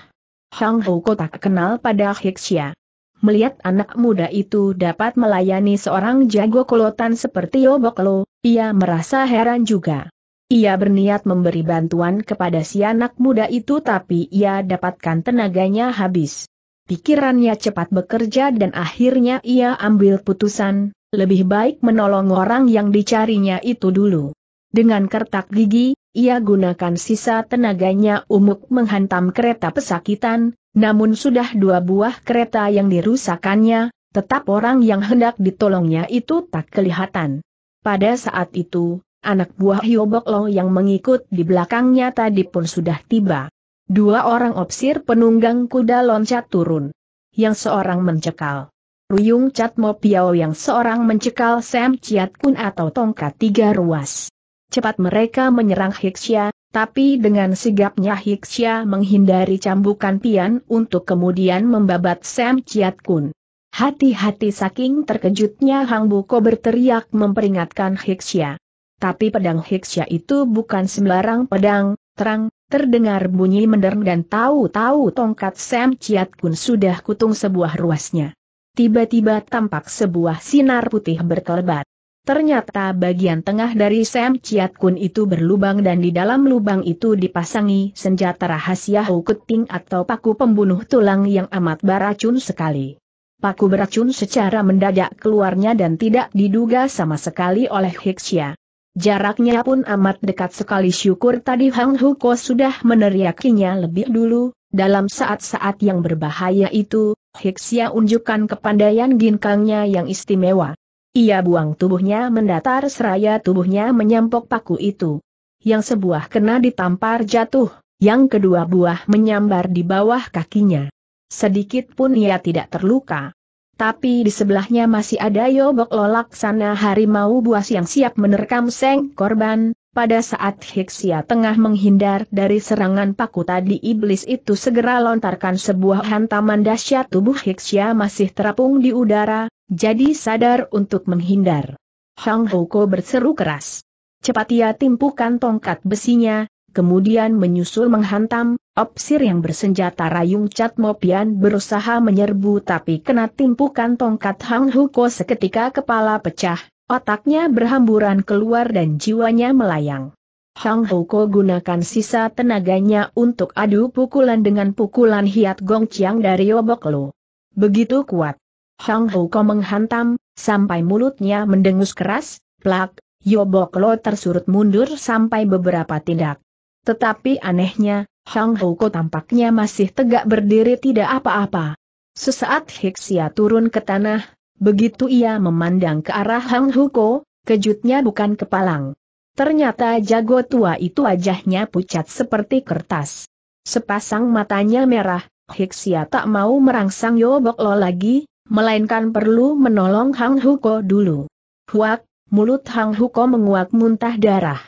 Hang tak kenal pada Hiksia. Melihat anak muda itu dapat melayani seorang jago kolotan seperti Yoboklo, ia merasa heran juga. Ia berniat memberi bantuan kepada si anak muda itu tapi ia dapatkan tenaganya habis. Pikirannya cepat bekerja dan akhirnya ia ambil putusan, lebih baik menolong orang yang dicarinya itu dulu. Dengan kertak gigi, ia gunakan sisa tenaganya umuk menghantam kereta pesakitan, namun sudah dua buah kereta yang dirusakannya, tetap orang yang hendak ditolongnya itu tak kelihatan. Pada saat itu, anak buah Hyobok Lo yang mengikut di belakangnya tadi pun sudah tiba. Dua orang opsir penunggang kuda loncat turun. Yang seorang mencekal. Ruyung Cat Mo Piao yang seorang mencekal Sam Chiat Kun atau tongkat tiga ruas. Cepat mereka menyerang Hiksia, tapi dengan sigapnya Hiksia menghindari cambukan pian untuk kemudian membabat Sam Chiat Kun. Hati-hati saking terkejutnya Hang Buko berteriak memperingatkan Hiksia. Tapi pedang Hiksia itu bukan sembarang pedang, terang, Terdengar bunyi menderng dan tahu-tahu tongkat Sam Chiat Kun sudah kutung sebuah ruasnya. Tiba-tiba tampak sebuah sinar putih berkelebat. Ternyata bagian tengah dari Sam Chiat Kun itu berlubang dan di dalam lubang itu dipasangi senjata rahasia Hukuting atau paku pembunuh tulang yang amat beracun sekali. Paku beracun secara mendadak keluarnya dan tidak diduga sama sekali oleh Hiksia. Jaraknya pun amat dekat sekali syukur tadi Hang Huko sudah meneriakinya lebih dulu, dalam saat-saat yang berbahaya itu, Hiksia unjukkan kepandaian ginkangnya yang istimewa. Ia buang tubuhnya mendatar seraya tubuhnya menyampok paku itu. Yang sebuah kena ditampar jatuh, yang kedua buah menyambar di bawah kakinya. Sedikit pun ia tidak terluka. Tapi di sebelahnya masih ada Yobok Lolaksana harimau buas yang siap menerkam seng korban, pada saat Hiksia tengah menghindar dari serangan paku tadi iblis itu segera lontarkan sebuah hantaman dahsyat tubuh Hiksia masih terapung di udara, jadi sadar untuk menghindar. Hang Houko berseru keras. Cepat ia timpukan tongkat besinya, kemudian menyusul menghantam, opsir yang bersenjata rayung Cat Mopian berusaha menyerbu tapi kena timpukan tongkat Hang Huko seketika kepala pecah, otaknya berhamburan keluar dan jiwanya melayang. Hang Huko gunakan sisa tenaganya untuk adu pukulan dengan pukulan Hiat Gong Chiang dari Obok Lo. Begitu kuat. Hang Huko menghantam, sampai mulutnya mendengus keras, plak, Yobok Lo tersurut mundur sampai beberapa tindak. Tetapi anehnya, Hang Houko tampaknya masih tegak berdiri tidak apa-apa. Sesaat Hiksia turun ke tanah, begitu ia memandang ke arah Hang Houko, kejutnya bukan kepalang. Ternyata jago tua itu wajahnya pucat seperti kertas. Sepasang matanya merah, Hiksia tak mau merangsang Yobok Lo lagi, melainkan perlu menolong Hang Huko dulu. Huak, mulut Hang Huko menguap muntah darah.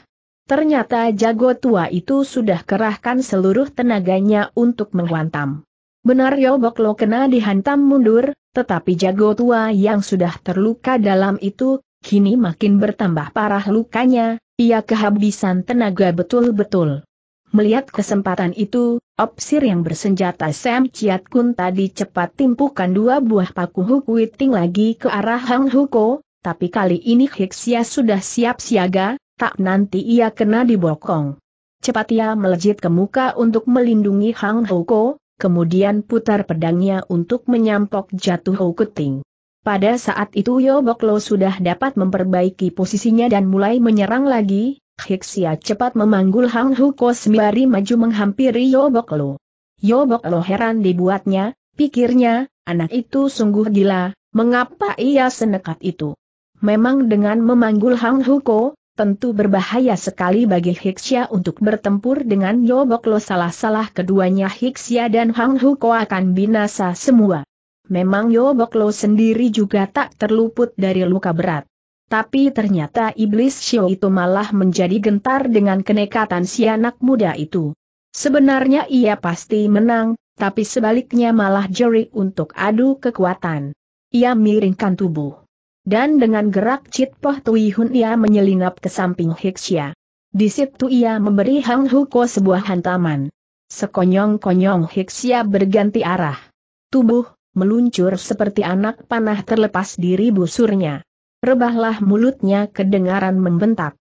Ternyata jago tua itu sudah kerahkan seluruh tenaganya untuk menghantam. Benar Yobok Lo kena dihantam mundur, tetapi jago tua yang sudah terluka dalam itu, kini makin bertambah parah lukanya, ia kehabisan tenaga betul-betul. Melihat kesempatan itu, opsir yang bersenjata Sam Chiat Kun tadi cepat timpukan dua buah paku Hukuiting lagi ke arah Hang Huko, tapi kali ini Hiksia sudah siap siaga, tak nanti ia kena dibokong. Cepat ia melejit ke muka untuk melindungi Hang Houko, kemudian putar pedangnya untuk menyampok jatuh Houkuting. Pada saat itu Yobok Lo sudah dapat memperbaiki posisinya dan mulai menyerang lagi, Hiksia cepat memanggul Hang Huko sembari maju menghampiri Yobok Lo. Yobok Lo heran dibuatnya, pikirnya, anak itu sungguh gila, mengapa ia senekat itu? Memang dengan memanggul Hang Huko, tentu berbahaya sekali bagi Hiksia untuk bertempur dengan Yobok Lo salah-salah keduanya Hiksia dan Hang Huko akan binasa semua. Memang Yobok Lo sendiri juga tak terluput dari luka berat. Tapi ternyata iblis Shio itu malah menjadi gentar dengan kenekatan si anak muda itu. Sebenarnya ia pasti menang, tapi sebaliknya malah jeri untuk adu kekuatan. Ia miringkan tubuh dan dengan gerak Cit Poh Tui Hun ia menyelinap ke samping Hiksia. Di situ ia memberi Hang Huko sebuah hantaman. Sekonyong-konyong Hiksia berganti arah. Tubuh, meluncur seperti anak panah terlepas diri busurnya. Rebahlah mulutnya kedengaran membentak.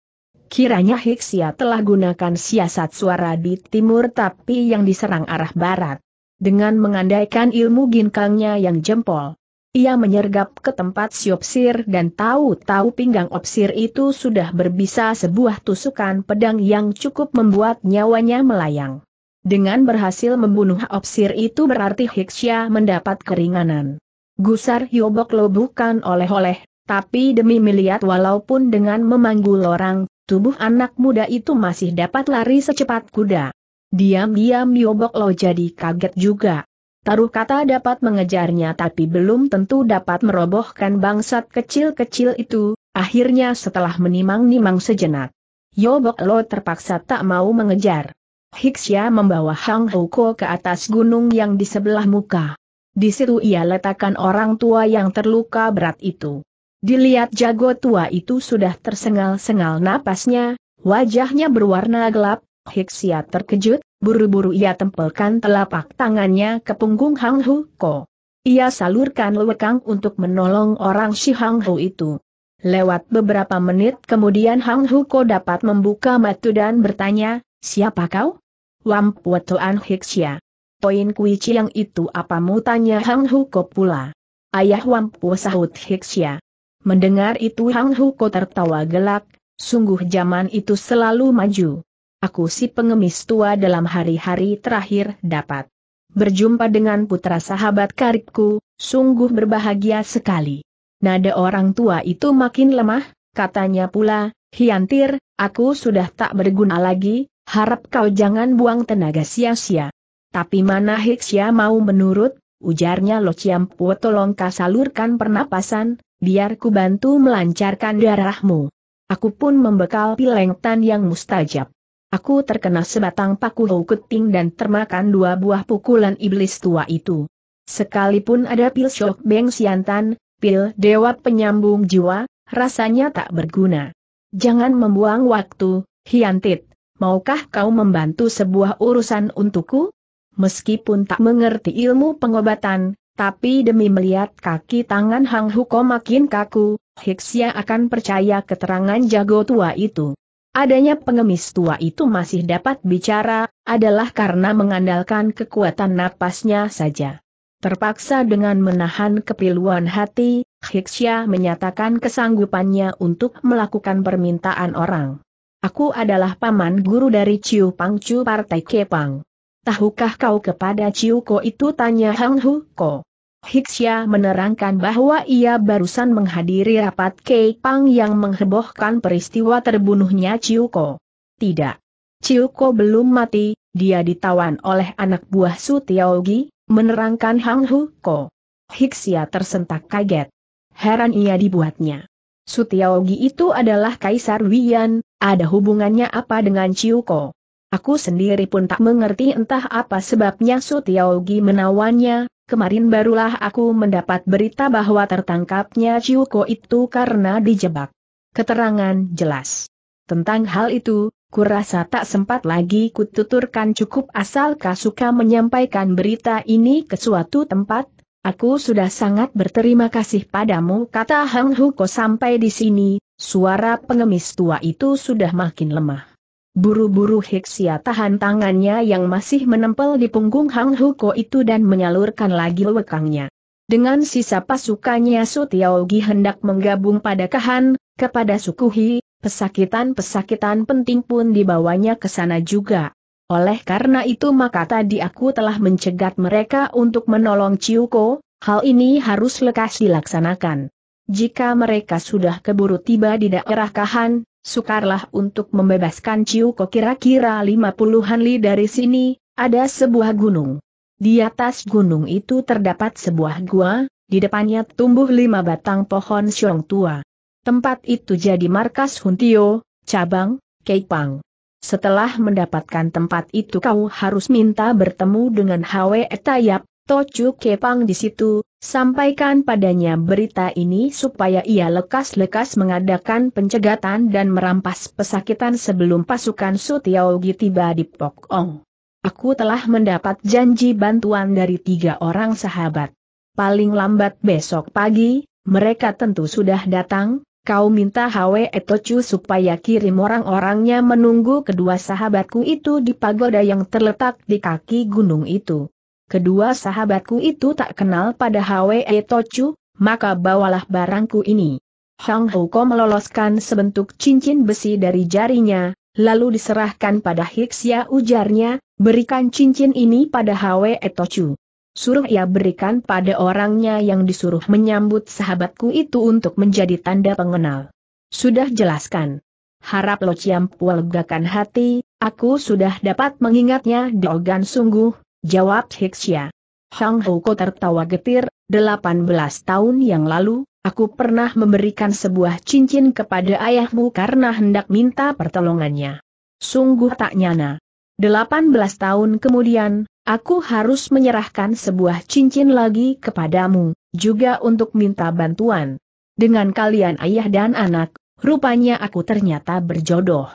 Kiranya Hiksia telah gunakan siasat suara di timur tapi yang diserang arah barat. Dengan mengandaikan ilmu ginkangnya yang jempol, ia menyergap ke tempat siopsir dan tahu-tahu pinggang opsir itu sudah berbisa sebuah tusukan pedang yang cukup membuat nyawanya melayang. Dengan berhasil membunuh opsir itu berarti Hiksya mendapat keringanan. Gusar Yobok Lo bukan oleh-oleh, tapi demi melihat walaupun dengan memanggul orang, tubuh anak muda itu masih dapat lari secepat kuda. Diam-diam Yobok Lo jadi kaget juga. Taruh kata dapat mengejarnya tapi belum tentu dapat merobohkan bangsat kecil-kecil itu, akhirnya setelah menimang-nimang sejenak. Yobok Lo terpaksa tak mau mengejar. Hiksya membawa Hang Houko ke atas gunung yang di sebelah muka. Di situ ia letakkan orang tua yang terluka berat itu. Dilihat jago tua itu sudah tersengal-sengal napasnya, wajahnya berwarna gelap, Hiksia terkejut, buru-buru ia tempelkan telapak tangannya ke punggung Hang Hu Ko. Ia salurkan lewekang untuk menolong orang si Hang Hu itu. Lewat beberapa menit kemudian Hang Hu Ko dapat membuka mata dan bertanya, siapa kau? Wampuatuan Hiksia. Toin Kui yang itu apa mu tanya Hang Hu Ko pula. Ayah Wampu sahut Hiksia. Mendengar itu Hang Hu Ko tertawa gelak, sungguh zaman itu selalu maju aku si pengemis tua dalam hari-hari terakhir dapat berjumpa dengan putra sahabat karibku, sungguh berbahagia sekali. Nada orang tua itu makin lemah, katanya pula, Hiantir, aku sudah tak berguna lagi, harap kau jangan buang tenaga sia-sia. Tapi mana Hiksya mau menurut, ujarnya Lo Ciampu tolong kasalurkan pernapasan, biar ku bantu melancarkan darahmu. Aku pun membekal pilengtan yang mustajab. Aku terkena sebatang paku hukuting dan termakan dua buah pukulan iblis tua itu. Sekalipun ada pil syok beng siantan, pil dewa penyambung jiwa, rasanya tak berguna. Jangan membuang waktu, Hiantit. maukah kau membantu sebuah urusan untukku? Meskipun tak mengerti ilmu pengobatan, tapi demi melihat kaki tangan Hang Huko makin kaku, Hiksia akan percaya keterangan jago tua itu. Adanya pengemis tua itu masih dapat bicara, adalah karena mengandalkan kekuatan napasnya saja. Terpaksa dengan menahan kepiluan hati, Hiksia menyatakan kesanggupannya untuk melakukan permintaan orang. Aku adalah paman guru dari Ciu Pangcu Partai Kepang. Tahukah kau kepada Ciuko itu tanya Hang Hu Ko? Hiksia menerangkan bahwa ia barusan menghadiri rapat Kei Pang yang menghebohkan peristiwa terbunuhnya Ciuko. Tidak. Ciuko belum mati, dia ditawan oleh anak buah Su Tiaogi, menerangkan Hang Hu Ko. Hiksia tersentak kaget. Heran ia dibuatnya. Su Tiaogi itu adalah Kaisar Wian, ada hubungannya apa dengan Ciuko? Aku sendiri pun tak mengerti entah apa sebabnya Sutiaogi menawannya, kemarin barulah aku mendapat berita bahwa tertangkapnya Ciuko itu karena dijebak. Keterangan jelas. Tentang hal itu, kurasa tak sempat lagi kututurkan cukup asal suka menyampaikan berita ini ke suatu tempat, aku sudah sangat berterima kasih padamu kata Hang Huko sampai di sini, suara pengemis tua itu sudah makin lemah. Buru-buru Heksia tahan tangannya yang masih menempel di punggung Hang Huko itu dan menyalurkan lagi lekangnya. Dengan sisa pasukannya Su Tiaogi hendak menggabung pada Kahan, kepada Sukuhi, pesakitan-pesakitan penting pun dibawanya ke sana juga. Oleh karena itu maka tadi aku telah mencegat mereka untuk menolong Ciuko, hal ini harus lekas dilaksanakan. Jika mereka sudah keburu tiba di daerah Kahan, sukarlah untuk membebaskan Ciuko kira-kira lima puluhan li dari sini, ada sebuah gunung. Di atas gunung itu terdapat sebuah gua, di depannya tumbuh lima batang pohon siong tua. Tempat itu jadi markas Huntio, cabang, Keipang. Setelah mendapatkan tempat itu kau harus minta bertemu dengan Hwe Etayap, Tocu Kepang di situ, sampaikan padanya berita ini supaya ia lekas-lekas mengadakan pencegatan dan merampas pesakitan sebelum pasukan Sutiaogi tiba di Pok Ong. Aku telah mendapat janji bantuan dari tiga orang sahabat. Paling lambat besok pagi, mereka tentu sudah datang, kau minta Hwe Etochu supaya kirim orang-orangnya menunggu kedua sahabatku itu di pagoda yang terletak di kaki gunung itu kedua sahabatku itu tak kenal pada Hwe Tochu, maka bawalah barangku ini. Hang Huko meloloskan sebentuk cincin besi dari jarinya, lalu diserahkan pada Hiksia ujarnya, berikan cincin ini pada Hwe Tochu. Suruh ia berikan pada orangnya yang disuruh menyambut sahabatku itu untuk menjadi tanda pengenal. Sudah jelaskan. Harap Lo Ciampu legakan hati, aku sudah dapat mengingatnya Dogan sungguh, jawab Hiksia. Hang Houko tertawa getir, 18 tahun yang lalu, aku pernah memberikan sebuah cincin kepada ayahmu karena hendak minta pertolongannya. Sungguh tak nyana. 18 tahun kemudian, aku harus menyerahkan sebuah cincin lagi kepadamu, juga untuk minta bantuan. Dengan kalian ayah dan anak, rupanya aku ternyata berjodoh.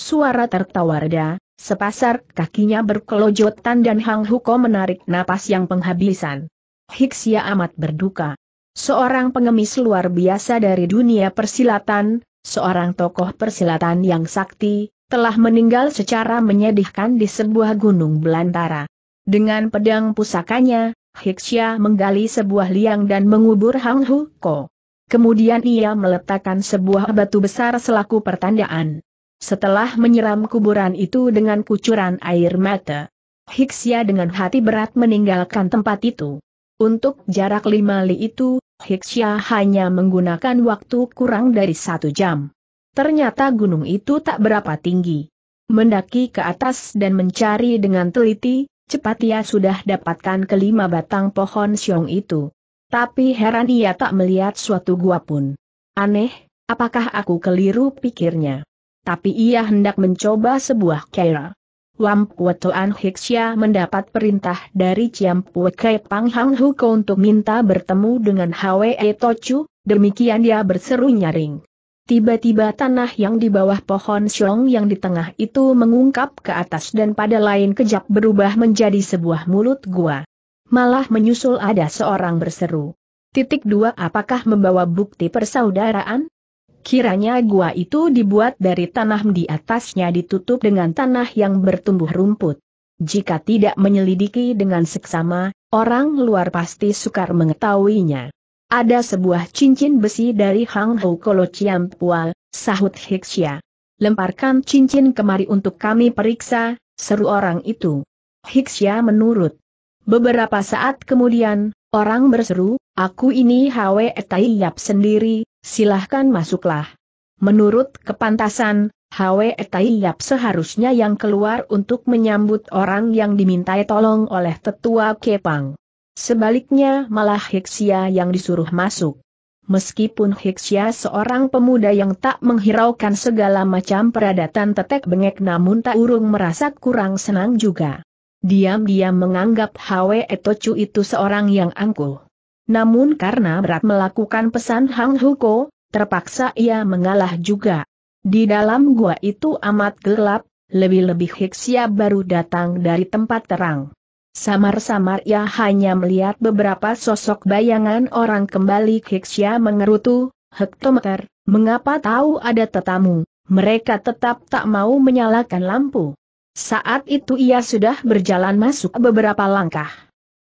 Suara tertawa reda, Sepasar kakinya berkelojotan dan Hang Huko menarik napas yang penghabisan. Hiksia amat berduka. Seorang pengemis luar biasa dari dunia persilatan, seorang tokoh persilatan yang sakti, telah meninggal secara menyedihkan di sebuah gunung belantara. Dengan pedang pusakanya, Hiksia menggali sebuah liang dan mengubur Hang Huko. Kemudian ia meletakkan sebuah batu besar selaku pertandaan. Setelah menyiram kuburan itu dengan kucuran air mata, Hiksia dengan hati berat meninggalkan tempat itu. Untuk jarak lima li itu, Hiksia hanya menggunakan waktu kurang dari satu jam. Ternyata gunung itu tak berapa tinggi. Mendaki ke atas dan mencari dengan teliti, cepat ia sudah dapatkan kelima batang pohon siong itu. Tapi heran ia tak melihat suatu gua pun. Aneh, apakah aku keliru pikirnya? Tapi ia hendak mencoba sebuah kera. Wampuetoan Hiksia mendapat perintah dari Ciampu Kei Pang Hang Huko untuk minta bertemu dengan Hwe Tochu, demikian dia berseru nyaring. Tiba-tiba tanah yang di bawah pohon syong yang di tengah itu mengungkap ke atas dan pada lain kejap berubah menjadi sebuah mulut gua. Malah menyusul ada seorang berseru. Titik dua apakah membawa bukti persaudaraan? Kiranya gua itu dibuat dari tanah di atasnya ditutup dengan tanah yang bertumbuh rumput. Jika tidak menyelidiki dengan seksama, orang luar pasti sukar mengetahuinya. Ada sebuah cincin besi dari Hang Hou Kolo Pual, sahut Hixia. Lemparkan cincin kemari untuk kami periksa, seru orang itu. Hixia menurut. Beberapa saat kemudian, orang berseru, aku ini Hwe Taiyap sendiri, silahkan masuklah. Menurut kepantasan, Hwe Taiyap seharusnya yang keluar untuk menyambut orang yang dimintai tolong oleh tetua Kepang. Sebaliknya malah Hiksia yang disuruh masuk. Meskipun Hiksia seorang pemuda yang tak menghiraukan segala macam peradatan tetek bengek namun tak urung merasa kurang senang juga. Diam-diam menganggap Hwe Etocu itu seorang yang angkuh. Namun karena berat melakukan pesan Hang Huko, terpaksa ia mengalah juga. Di dalam gua itu amat gelap, lebih-lebih Hiksia baru datang dari tempat terang. Samar-samar ia hanya melihat beberapa sosok bayangan orang kembali Kiksya mengerutu, hektometer, mengapa tahu ada tetamu, mereka tetap tak mau menyalakan lampu. Saat itu ia sudah berjalan masuk beberapa langkah.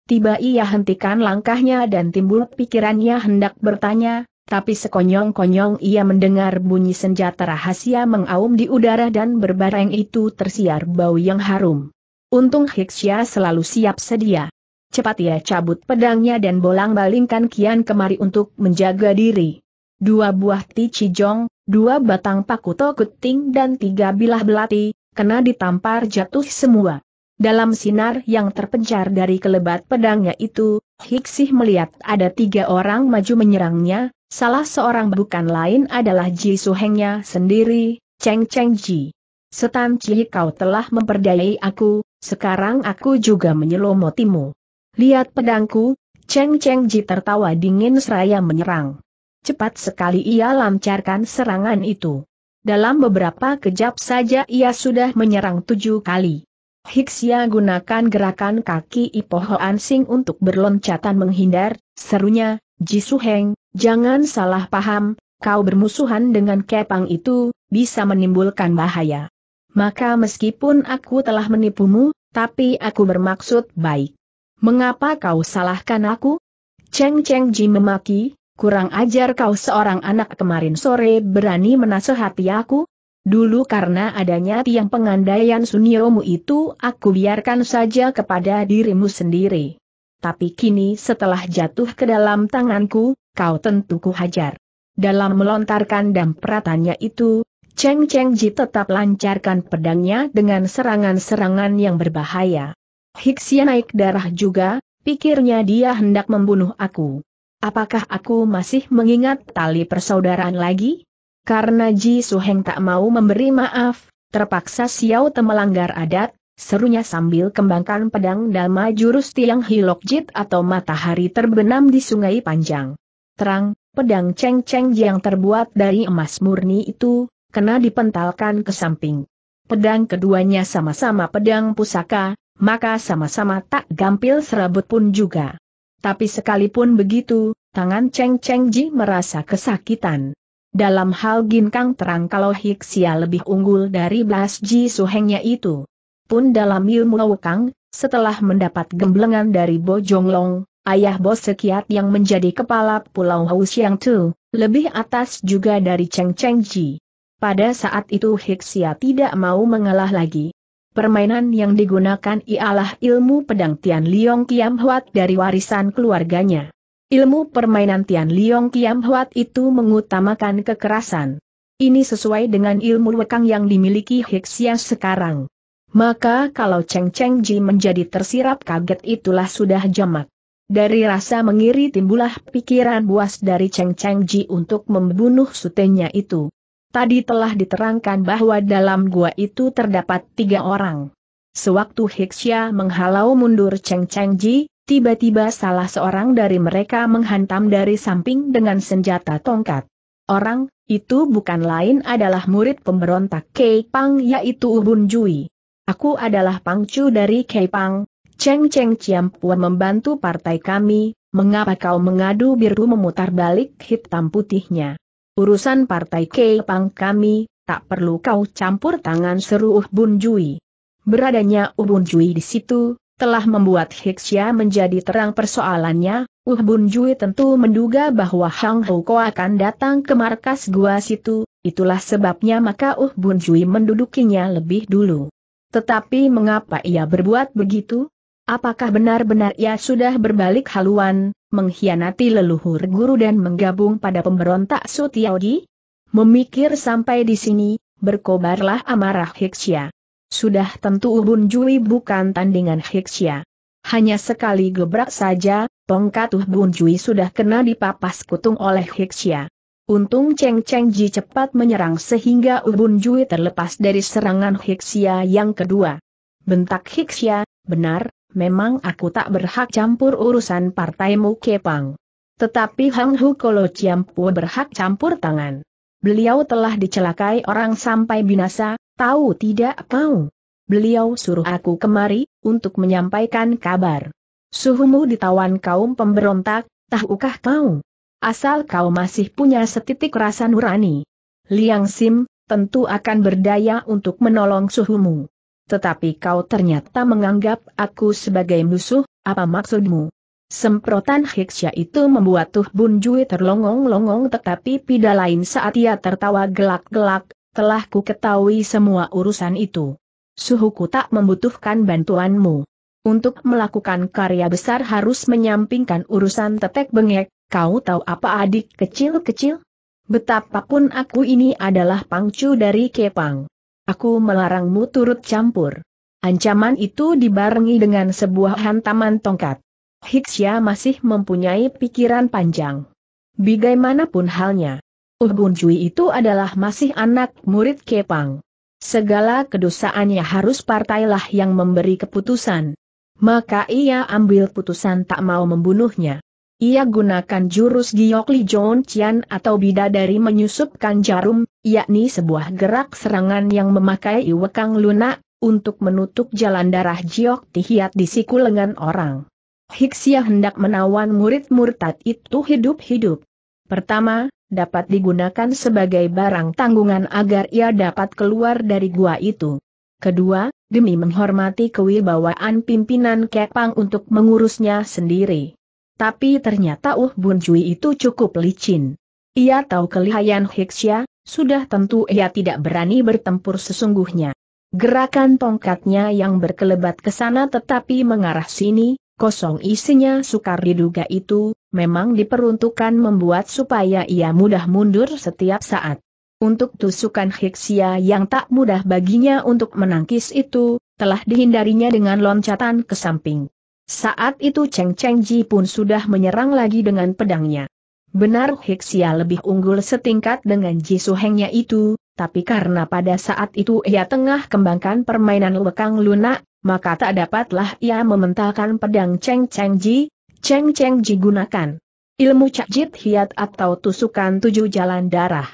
Tiba ia hentikan langkahnya dan timbul pikirannya hendak bertanya, tapi sekonyong-konyong ia mendengar bunyi senjata rahasia mengaum di udara dan berbareng itu tersiar bau yang harum. Untung Hiksya selalu siap sedia. Cepat ia cabut pedangnya dan bolang-balingkan kian kemari untuk menjaga diri. Dua buah ti cijong, dua batang paku tokuting dan tiga bilah belati, kena ditampar jatuh semua. Dalam sinar yang terpencar dari kelebat pedangnya itu, Hiksih melihat ada tiga orang maju menyerangnya, salah seorang bukan lain adalah Ji Suhengnya sendiri, Cheng Cheng Ji. Setan Ci kau telah memperdayai aku, sekarang aku juga menyelomotimu. Lihat pedangku, Cheng Cheng Ji tertawa dingin seraya menyerang. Cepat sekali ia lancarkan serangan itu. Dalam beberapa kejap saja ia sudah menyerang tujuh kali. Hiksia gunakan gerakan kaki Ipoho Ansing untuk berloncatan menghindar, serunya, Ji Suheng, jangan salah paham, kau bermusuhan dengan kepang itu, bisa menimbulkan bahaya maka meskipun aku telah menipumu, tapi aku bermaksud baik. Mengapa kau salahkan aku? Cheng Cheng Ji memaki, kurang ajar kau seorang anak kemarin sore berani menasehati aku? Dulu karena adanya tiang pengandaian suniomu itu aku biarkan saja kepada dirimu sendiri. Tapi kini setelah jatuh ke dalam tanganku, kau tentu ku hajar. Dalam melontarkan dampratannya itu, Cheng Cheng Ji tetap lancarkan pedangnya dengan serangan-serangan yang berbahaya. Hiksia naik darah juga, pikirnya dia hendak membunuh aku. Apakah aku masih mengingat tali persaudaraan lagi? Karena Ji Suheng tak mau memberi maaf, terpaksa Xiao Te melanggar adat, serunya sambil kembangkan pedang dalma jurus tiang hilok jit atau matahari terbenam di sungai panjang. Terang, pedang Cheng Cheng yang terbuat dari emas murni itu, kena dipentalkan ke samping. Pedang keduanya sama-sama pedang pusaka, maka sama-sama tak gampil serabut pun juga. Tapi sekalipun begitu, tangan Cheng Cheng Ji merasa kesakitan. Dalam hal ginkang terang kalau Hiksia lebih unggul dari Blas Ji Suhengnya itu. Pun dalam ilmu Wukang, setelah mendapat gemblengan dari Bo Jonglong, ayah bos sekiat yang menjadi kepala Pulau Hausiang Tu, lebih atas juga dari Cheng Cheng Ji. Pada saat itu Hiksia tidak mau mengalah lagi. Permainan yang digunakan ialah ilmu pedang Tian Liong Kiam Huat dari warisan keluarganya. Ilmu permainan Tian Liong Kiam Huat itu mengutamakan kekerasan. Ini sesuai dengan ilmu wekang yang dimiliki Hiksia sekarang. Maka kalau Cheng Cheng Ji menjadi tersirap kaget itulah sudah jamak. Dari rasa mengiri timbullah pikiran buas dari Cheng Cheng Ji untuk membunuh sutenya itu. Tadi telah diterangkan bahwa dalam gua itu terdapat tiga orang. Sewaktu Hiksia menghalau mundur Cheng Cheng Ji, tiba-tiba salah seorang dari mereka menghantam dari samping dengan senjata tongkat. Orang, itu bukan lain adalah murid pemberontak Kei Pang yaitu Ubun Jui. Aku adalah pangcu dari Kei Pang, Cheng Cheng Puan membantu partai kami, mengapa kau mengadu biru memutar balik hitam putihnya? Urusan partai Kei Pang kami, tak perlu kau campur tangan seru Ubun Jui. Beradanya Ubun Jui di situ, telah membuat Hixia menjadi terang persoalannya, Uh Bun Jui tentu menduga bahwa Hang Ko akan datang ke markas gua situ, itulah sebabnya maka Uh Bun Jui mendudukinya lebih dulu. Tetapi mengapa ia berbuat begitu? Apakah benar-benar ia sudah berbalik haluan, mengkhianati leluhur guru dan menggabung pada pemberontak Sutiaoji? Memikir sampai di sini, berkobarlah amarah Hixia. Sudah tentu Ubun Jui bukan tandingan Hixia. Hanya sekali gebrak saja, tongkat Uh Bun Jui sudah kena dipapas kutung oleh Hixia. Untung Cheng Cheng Ji cepat menyerang sehingga Ubun Jui terlepas dari serangan Hixia yang kedua. Bentak Hixia, benar, memang aku tak berhak campur urusan partaimu Kepang. Tetapi Hang Hu Kolo Ciampu berhak campur tangan. Beliau telah dicelakai orang sampai binasa, tahu tidak kau? Beliau suruh aku kemari, untuk menyampaikan kabar. Suhumu ditawan kaum pemberontak, tahukah kau? Asal kau masih punya setitik rasa nurani. Liang Sim, tentu akan berdaya untuk menolong suhumu. Tetapi kau ternyata menganggap aku sebagai musuh, apa maksudmu? Semprotan Hiksya itu membuat Tuh Bun Jui terlongong-longong tetapi pida lain saat ia tertawa gelak-gelak, telah ku ketahui semua urusan itu suhuku tak membutuhkan bantuanmu. Untuk melakukan karya besar harus menyampingkan urusan tetek bengek, kau tahu apa adik kecil-kecil? Betapapun aku ini adalah pangcu dari Kepang. Aku melarangmu turut campur. Ancaman itu dibarengi dengan sebuah hantaman tongkat. Hiksya masih mempunyai pikiran panjang. Bagaimanapun halnya, Uh Bun Jui itu adalah masih anak murid Kepang. Segala kedosaannya harus partailah yang memberi keputusan. Maka ia ambil putusan tak mau membunuhnya. Ia gunakan jurus Giok Li Jon Chian atau bidadari menyusupkan jarum, yakni sebuah gerak serangan yang memakai iwekang lunak, untuk menutup jalan darah Jiok Tihiat di siku lengan orang. Hiksia hendak menawan murid murtad itu hidup-hidup. Pertama, dapat digunakan sebagai barang tanggungan agar ia dapat keluar dari gua itu. Kedua, demi menghormati kewibawaan pimpinan Kepang untuk mengurusnya sendiri. Tapi ternyata Uh Bun Jui itu cukup licin. Ia tahu kelihayan Hixia, sudah tentu ia tidak berani bertempur sesungguhnya. Gerakan tongkatnya yang berkelebat ke sana tetapi mengarah sini, kosong isinya sukar diduga itu, memang diperuntukkan membuat supaya ia mudah mundur setiap saat. Untuk tusukan Hiksia yang tak mudah baginya untuk menangkis itu, telah dihindarinya dengan loncatan ke samping. Saat itu Cheng Cheng Ji pun sudah menyerang lagi dengan pedangnya. Benar Hiksia lebih unggul setingkat dengan Ji Suhengnya itu, tapi karena pada saat itu ia tengah kembangkan permainan lekang lunak, maka tak dapatlah ia mementalkan pedang Cheng Cheng Ji, Cheng Cheng Ji gunakan. Ilmu cakjit hiat atau tusukan tujuh jalan darah.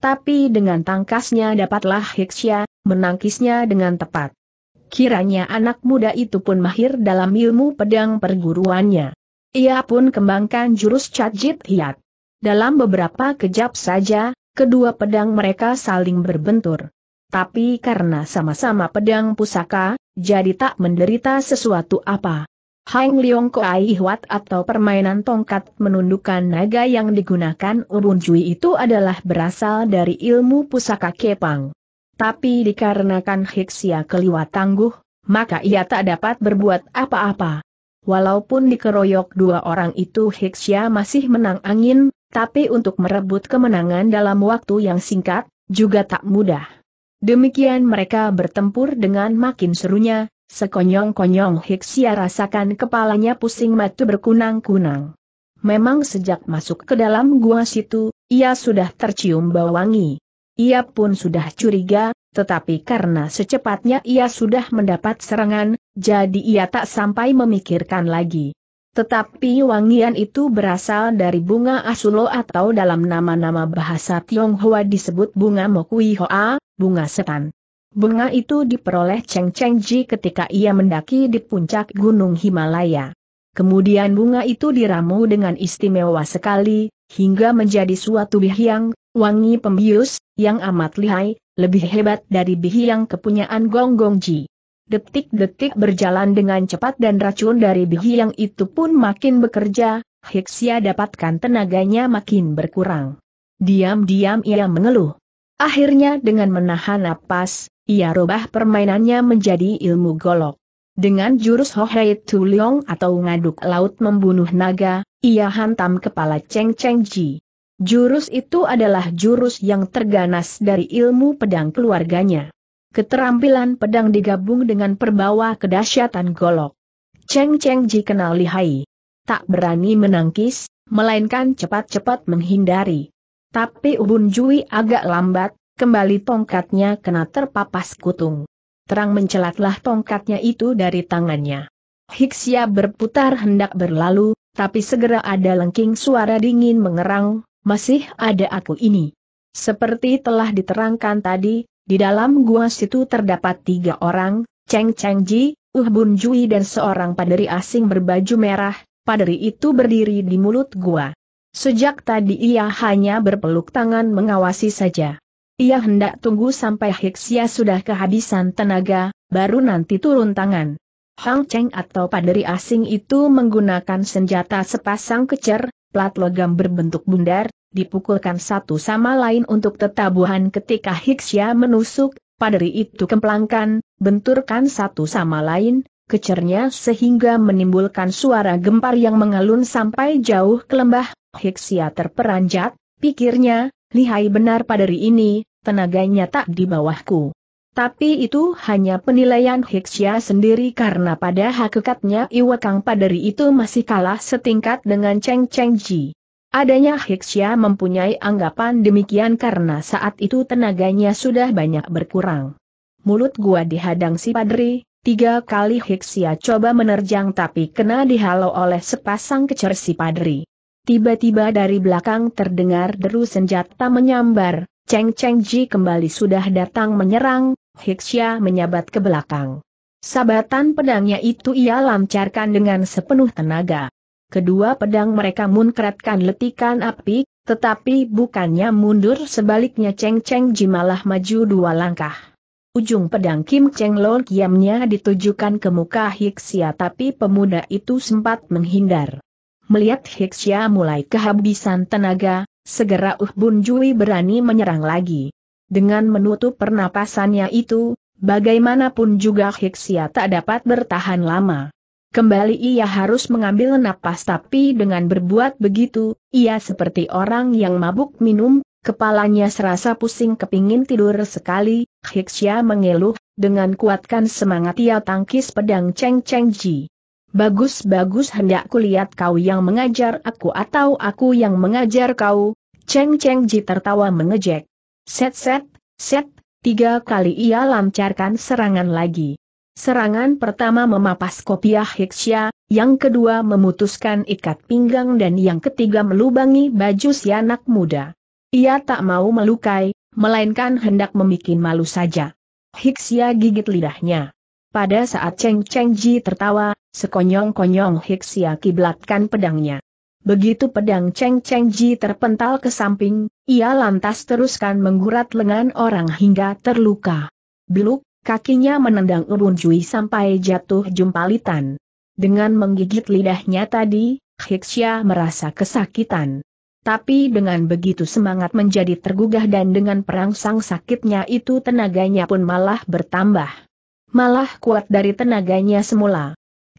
Tapi dengan tangkasnya dapatlah Hixia, menangkisnya dengan tepat. Kiranya anak muda itu pun mahir dalam ilmu pedang perguruannya. Ia pun kembangkan jurus cakjit hiat. Dalam beberapa kejap saja, kedua pedang mereka saling berbentur. Tapi karena sama-sama pedang pusaka, jadi tak menderita sesuatu apa. Hang Leong Koai Hwat atau permainan tongkat menundukkan naga yang digunakan Ubun Jui itu adalah berasal dari ilmu pusaka Kepang. Tapi dikarenakan Hiksia keliwat tangguh, maka ia tak dapat berbuat apa-apa. Walaupun dikeroyok dua orang itu Hiksia masih menang angin, tapi untuk merebut kemenangan dalam waktu yang singkat, juga tak mudah. Demikian mereka bertempur dengan makin serunya, sekonyong-konyong Hiksia rasakan kepalanya pusing mata berkunang-kunang. Memang sejak masuk ke dalam gua situ, ia sudah tercium bau wangi. Ia pun sudah curiga, tetapi karena secepatnya ia sudah mendapat serangan, jadi ia tak sampai memikirkan lagi. Tetapi wangian itu berasal dari bunga asulo atau dalam nama-nama bahasa Tionghoa disebut bunga mokui hoa, bunga setan. Bunga itu diperoleh Cheng Cheng Ji ketika ia mendaki di puncak gunung Himalaya. Kemudian bunga itu diramu dengan istimewa sekali, hingga menjadi suatu bihyang, wangi pembius, yang amat lihai, lebih hebat dari bihyang kepunyaan Gong Gong Ji. Detik-detik berjalan dengan cepat dan racun dari yang itu pun makin bekerja, Hiksia dapatkan tenaganya makin berkurang. Diam-diam ia mengeluh. Akhirnya dengan menahan napas, ia rubah permainannya menjadi ilmu golok. Dengan jurus Hohei Tuliong atau ngaduk laut membunuh naga, ia hantam kepala Cheng Cheng Ji. Jurus itu adalah jurus yang terganas dari ilmu pedang keluarganya. Keterampilan pedang digabung dengan perbawa kedahsyatan golok. Cheng Cheng Ji kenal lihai. Tak berani menangkis, melainkan cepat-cepat menghindari. Tapi Ubun Jui agak lambat, kembali tongkatnya kena terpapas kutung. Terang mencelatlah tongkatnya itu dari tangannya. Hiksia berputar hendak berlalu, tapi segera ada lengking suara dingin mengerang, masih ada aku ini. Seperti telah diterangkan tadi, di dalam gua situ terdapat tiga orang, Cheng Cheng Ji, Uh Bun Jui dan seorang paderi asing berbaju merah, paderi itu berdiri di mulut gua. Sejak tadi ia hanya berpeluk tangan mengawasi saja. Ia hendak tunggu sampai Hiksia sudah kehabisan tenaga, baru nanti turun tangan. Hang Cheng atau paderi asing itu menggunakan senjata sepasang kecer, plat logam berbentuk bundar, dipukulkan satu sama lain untuk tetabuhan ketika Hiksya menusuk, paderi itu kemplangkan, benturkan satu sama lain, kecernya sehingga menimbulkan suara gempar yang mengalun sampai jauh ke lembah, Hiksya terperanjat, pikirnya, lihai benar paderi ini, tenaganya tak di bawahku. Tapi itu hanya penilaian Hiksya sendiri karena pada hakikatnya Iwakang Paderi itu masih kalah setingkat dengan Cheng Cheng Ji. Adanya Hiksya mempunyai anggapan demikian karena saat itu tenaganya sudah banyak berkurang. Mulut gua dihadang si padri, tiga kali Hiksya coba menerjang tapi kena dihalau oleh sepasang kecer si padri. Tiba-tiba dari belakang terdengar deru senjata menyambar, Cheng Cheng Ji kembali sudah datang menyerang, Hiksya menyabat ke belakang. Sabatan pedangnya itu ia lancarkan dengan sepenuh tenaga kedua pedang mereka munkratkan letikan api, tetapi bukannya mundur sebaliknya Cheng Cheng Ji malah maju dua langkah. Ujung pedang Kim Cheng Lo kiamnya ditujukan ke muka Hiksia tapi pemuda itu sempat menghindar. Melihat Hiksia mulai kehabisan tenaga, segera Uh Bun Jui berani menyerang lagi. Dengan menutup pernapasannya itu, bagaimanapun juga Hiksia tak dapat bertahan lama. Kembali ia harus mengambil napas tapi dengan berbuat begitu, ia seperti orang yang mabuk minum, kepalanya serasa pusing kepingin tidur sekali, Hiksya mengeluh, dengan kuatkan semangat ia tangkis pedang Cheng Cheng Ji. Bagus-bagus hendak kulihat kau yang mengajar aku atau aku yang mengajar kau, Cheng Cheng Ji tertawa mengejek. Set set, set, tiga kali ia lancarkan serangan lagi. Serangan pertama memapas kopiah Hiksya, yang kedua memutuskan ikat pinggang dan yang ketiga melubangi baju si anak muda. Ia tak mau melukai, melainkan hendak membuat malu saja. Hiksya gigit lidahnya. Pada saat Cheng Cheng Ji tertawa, sekonyong-konyong Hiksya kiblatkan pedangnya. Begitu pedang Cheng Cheng Ji terpental ke samping, ia lantas teruskan menggurat lengan orang hingga terluka. Beluk, Kakinya menendang Ubun Jui sampai jatuh jumpalitan. Dengan menggigit lidahnya tadi, Hiksya merasa kesakitan. Tapi dengan begitu semangat menjadi tergugah dan dengan perangsang sakitnya itu tenaganya pun malah bertambah. Malah kuat dari tenaganya semula.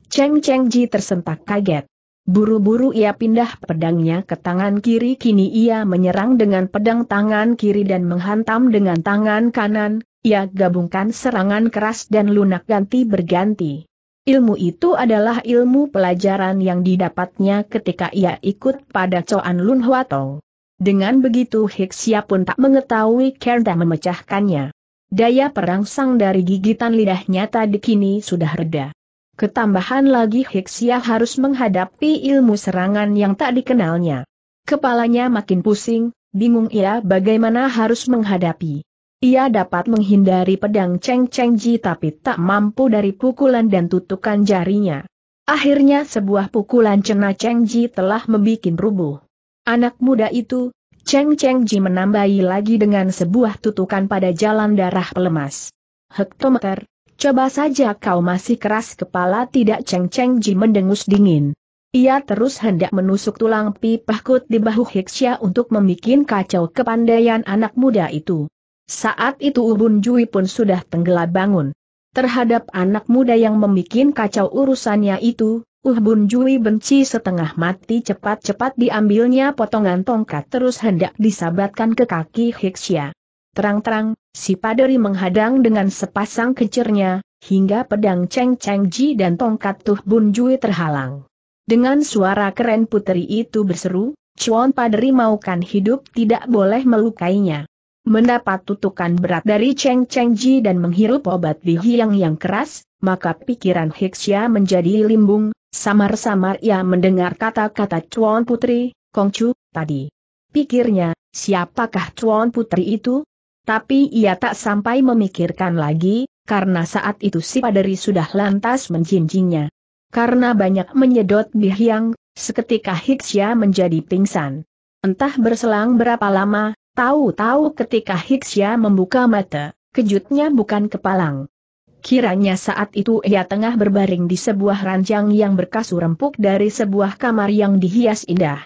Cheng Cheng Ji tersentak kaget. Buru-buru ia pindah pedangnya ke tangan kiri kini ia menyerang dengan pedang tangan kiri dan menghantam dengan tangan kanan, ia gabungkan serangan keras dan lunak ganti berganti. Ilmu itu adalah ilmu pelajaran yang didapatnya ketika ia ikut pada Choan Lun Huatong. Dengan begitu Hiksia pun tak mengetahui Kerda memecahkannya. Daya perangsang dari gigitan lidahnya tadi kini sudah reda. Ketambahan lagi Hiksia harus menghadapi ilmu serangan yang tak dikenalnya. Kepalanya makin pusing, bingung ia bagaimana harus menghadapi. Ia dapat menghindari pedang Cheng Cheng Ji tapi tak mampu dari pukulan dan tutukan jarinya. Akhirnya sebuah pukulan Cena Cheng Ji telah membuat rubuh. Anak muda itu, Cheng Cheng Ji menambahi lagi dengan sebuah tutukan pada jalan darah pelemas. Hektometer, Coba saja kau masih keras kepala tidak Cheng Cheng Ji mendengus dingin. Ia terus hendak menusuk tulang pipah kut di bahu Hiksia untuk membuat kacau kepandaian anak muda itu. Saat itu Ubun Jui pun sudah tenggelam bangun. Terhadap anak muda yang membuat kacau urusannya itu, Ubun Jui benci setengah mati cepat-cepat diambilnya potongan tongkat terus hendak disabatkan ke kaki Hiksia. Terang-terang, si Paderi menghadang dengan sepasang kecernya, hingga pedang Cheng Cheng Ji dan tongkat Tuh Bun Jui terhalang. Dengan suara keren putri itu berseru, Chuan Paderi maukan hidup tidak boleh melukainya. Mendapat tutukan berat dari Cheng Cheng Ji dan menghirup obat bihiang yang keras, maka pikiran Hiksia menjadi limbung, samar-samar ia mendengar kata-kata Chuan Putri, Kongcu, tadi. Pikirnya, siapakah Chuan Putri itu? Tapi ia tak sampai memikirkan lagi, karena saat itu si Paderi sudah lantas menjinjingnya. Karena banyak menyedot bihyang, seketika Hiksya menjadi pingsan. Entah berselang berapa lama, tahu-tahu ketika Hiksya membuka mata, kejutnya bukan kepalang. Kiranya saat itu ia tengah berbaring di sebuah ranjang yang berkasur empuk dari sebuah kamar yang dihias indah.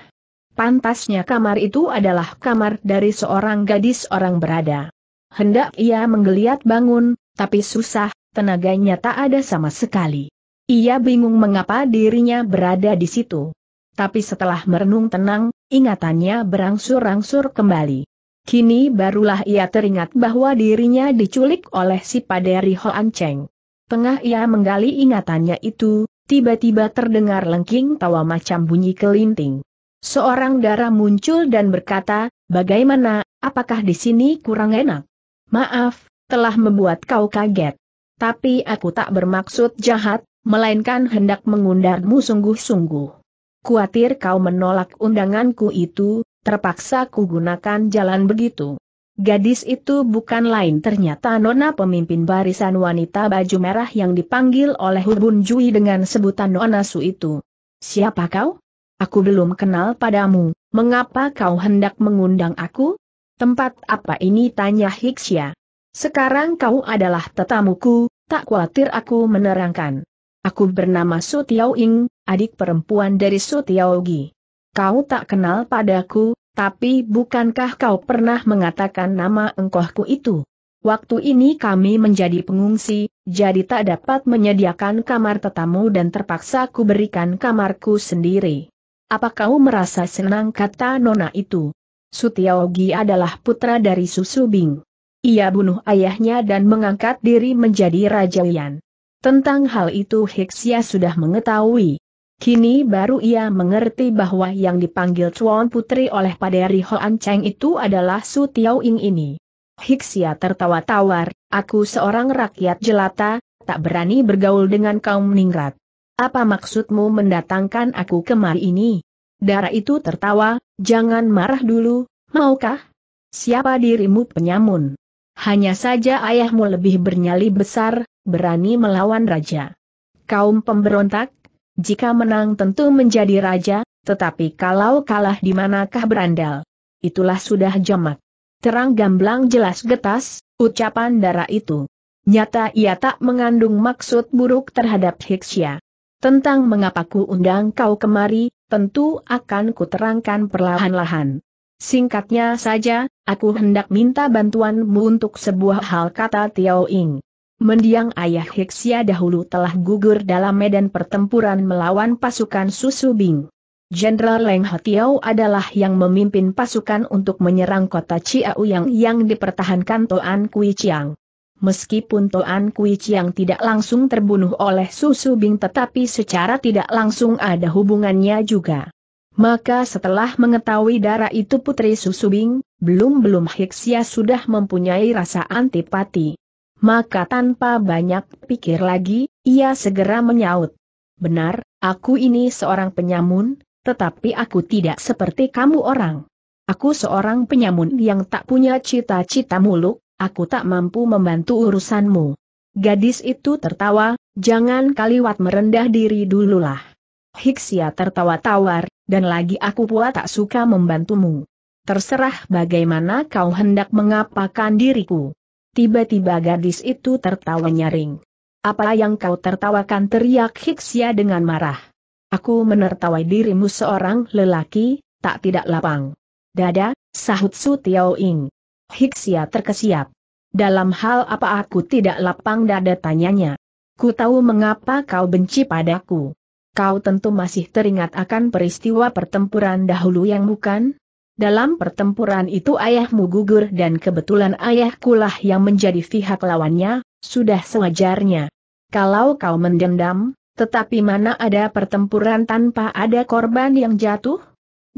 Pantasnya kamar itu adalah kamar dari seorang gadis orang berada. Hendak ia menggeliat bangun, tapi susah, tenaganya tak ada sama sekali. Ia bingung mengapa dirinya berada di situ. Tapi setelah merenung tenang, ingatannya berangsur-angsur kembali. Kini barulah ia teringat bahwa dirinya diculik oleh si Paderi Hoan Cheng. Tengah ia menggali ingatannya itu, tiba-tiba terdengar lengking tawa macam bunyi kelinting. Seorang darah muncul dan berkata, bagaimana, apakah di sini kurang enak? Maaf, telah membuat kau kaget. Tapi aku tak bermaksud jahat, melainkan hendak mengundarmu sungguh-sungguh. Kuatir kau menolak undanganku itu, terpaksa ku gunakan jalan begitu. Gadis itu bukan lain ternyata nona pemimpin barisan wanita baju merah yang dipanggil oleh Hubun Jui dengan sebutan Nona Su itu. Siapa kau? Aku belum kenal padamu, mengapa kau hendak mengundang aku? Tempat apa ini tanya Hiksya. Sekarang kau adalah tetamuku, tak khawatir aku menerangkan. Aku bernama Su Tiao Ing, adik perempuan dari Su Tiao Gi. Kau tak kenal padaku, tapi bukankah kau pernah mengatakan nama engkohku itu? Waktu ini kami menjadi pengungsi, jadi tak dapat menyediakan kamar tetamu dan terpaksa ku berikan kamarku sendiri. Apa kau merasa senang kata nona itu? Sutiaogi adalah putra dari Susubing. Ia bunuh ayahnya dan mengangkat diri menjadi Raja Yan. Tentang hal itu Hiksia sudah mengetahui. Kini baru ia mengerti bahwa yang dipanggil Chuan Putri oleh Paderi Hoan Cheng itu adalah Su Tiao Ing ini. Hiksia tertawa tawar, aku seorang rakyat jelata, tak berani bergaul dengan kaum ningrat. Apa maksudmu mendatangkan aku kemari ini? Darah itu tertawa, jangan marah dulu, maukah? Siapa dirimu penyamun? Hanya saja ayahmu lebih bernyali besar, berani melawan raja. Kaum pemberontak? Jika menang tentu menjadi raja, tetapi kalau kalah di manakah berandal? Itulah sudah jamak. Terang gamblang jelas getas, ucapan darah itu. Nyata ia tak mengandung maksud buruk terhadap Hiksya. Tentang mengapa ku undang kau kemari, tentu akan kuterangkan perlahan-lahan. Singkatnya saja, aku hendak minta bantuanmu untuk sebuah hal kata Tiao Ing. Mendiang ayah Heksia dahulu telah gugur dalam medan pertempuran melawan pasukan Susubing. Jenderal Leng Hotiao adalah yang memimpin pasukan untuk menyerang kota Chiao yang yang dipertahankan Toan Kui Chiang. Meskipun Toan Kui Chiang tidak langsung terbunuh oleh Susu Bing tetapi secara tidak langsung ada hubungannya juga. Maka setelah mengetahui darah itu Putri Susu Bing, belum-belum Hiksia sudah mempunyai rasa antipati. Maka tanpa banyak pikir lagi, ia segera menyaut. Benar, aku ini seorang penyamun, tetapi aku tidak seperti kamu orang. Aku seorang penyamun yang tak punya cita-cita muluk, aku tak mampu membantu urusanmu. Gadis itu tertawa, jangan kaliwat merendah diri dululah. Hiksia tertawa tawar, dan lagi aku pula tak suka membantumu. Terserah bagaimana kau hendak mengapakan diriku. Tiba-tiba gadis itu tertawa nyaring. Apa yang kau tertawakan teriak Hiksia dengan marah. Aku menertawai dirimu seorang lelaki, tak tidak lapang. Dada, sahut Su Tiao Ing. Hiksia terkesiap. Dalam hal apa aku tidak lapang dada tanyanya. Ku tahu mengapa kau benci padaku. Kau tentu masih teringat akan peristiwa pertempuran dahulu yang bukan? Dalam pertempuran itu ayahmu gugur dan kebetulan ayahkulah yang menjadi pihak lawannya, sudah sewajarnya. Kalau kau mendendam, tetapi mana ada pertempuran tanpa ada korban yang jatuh?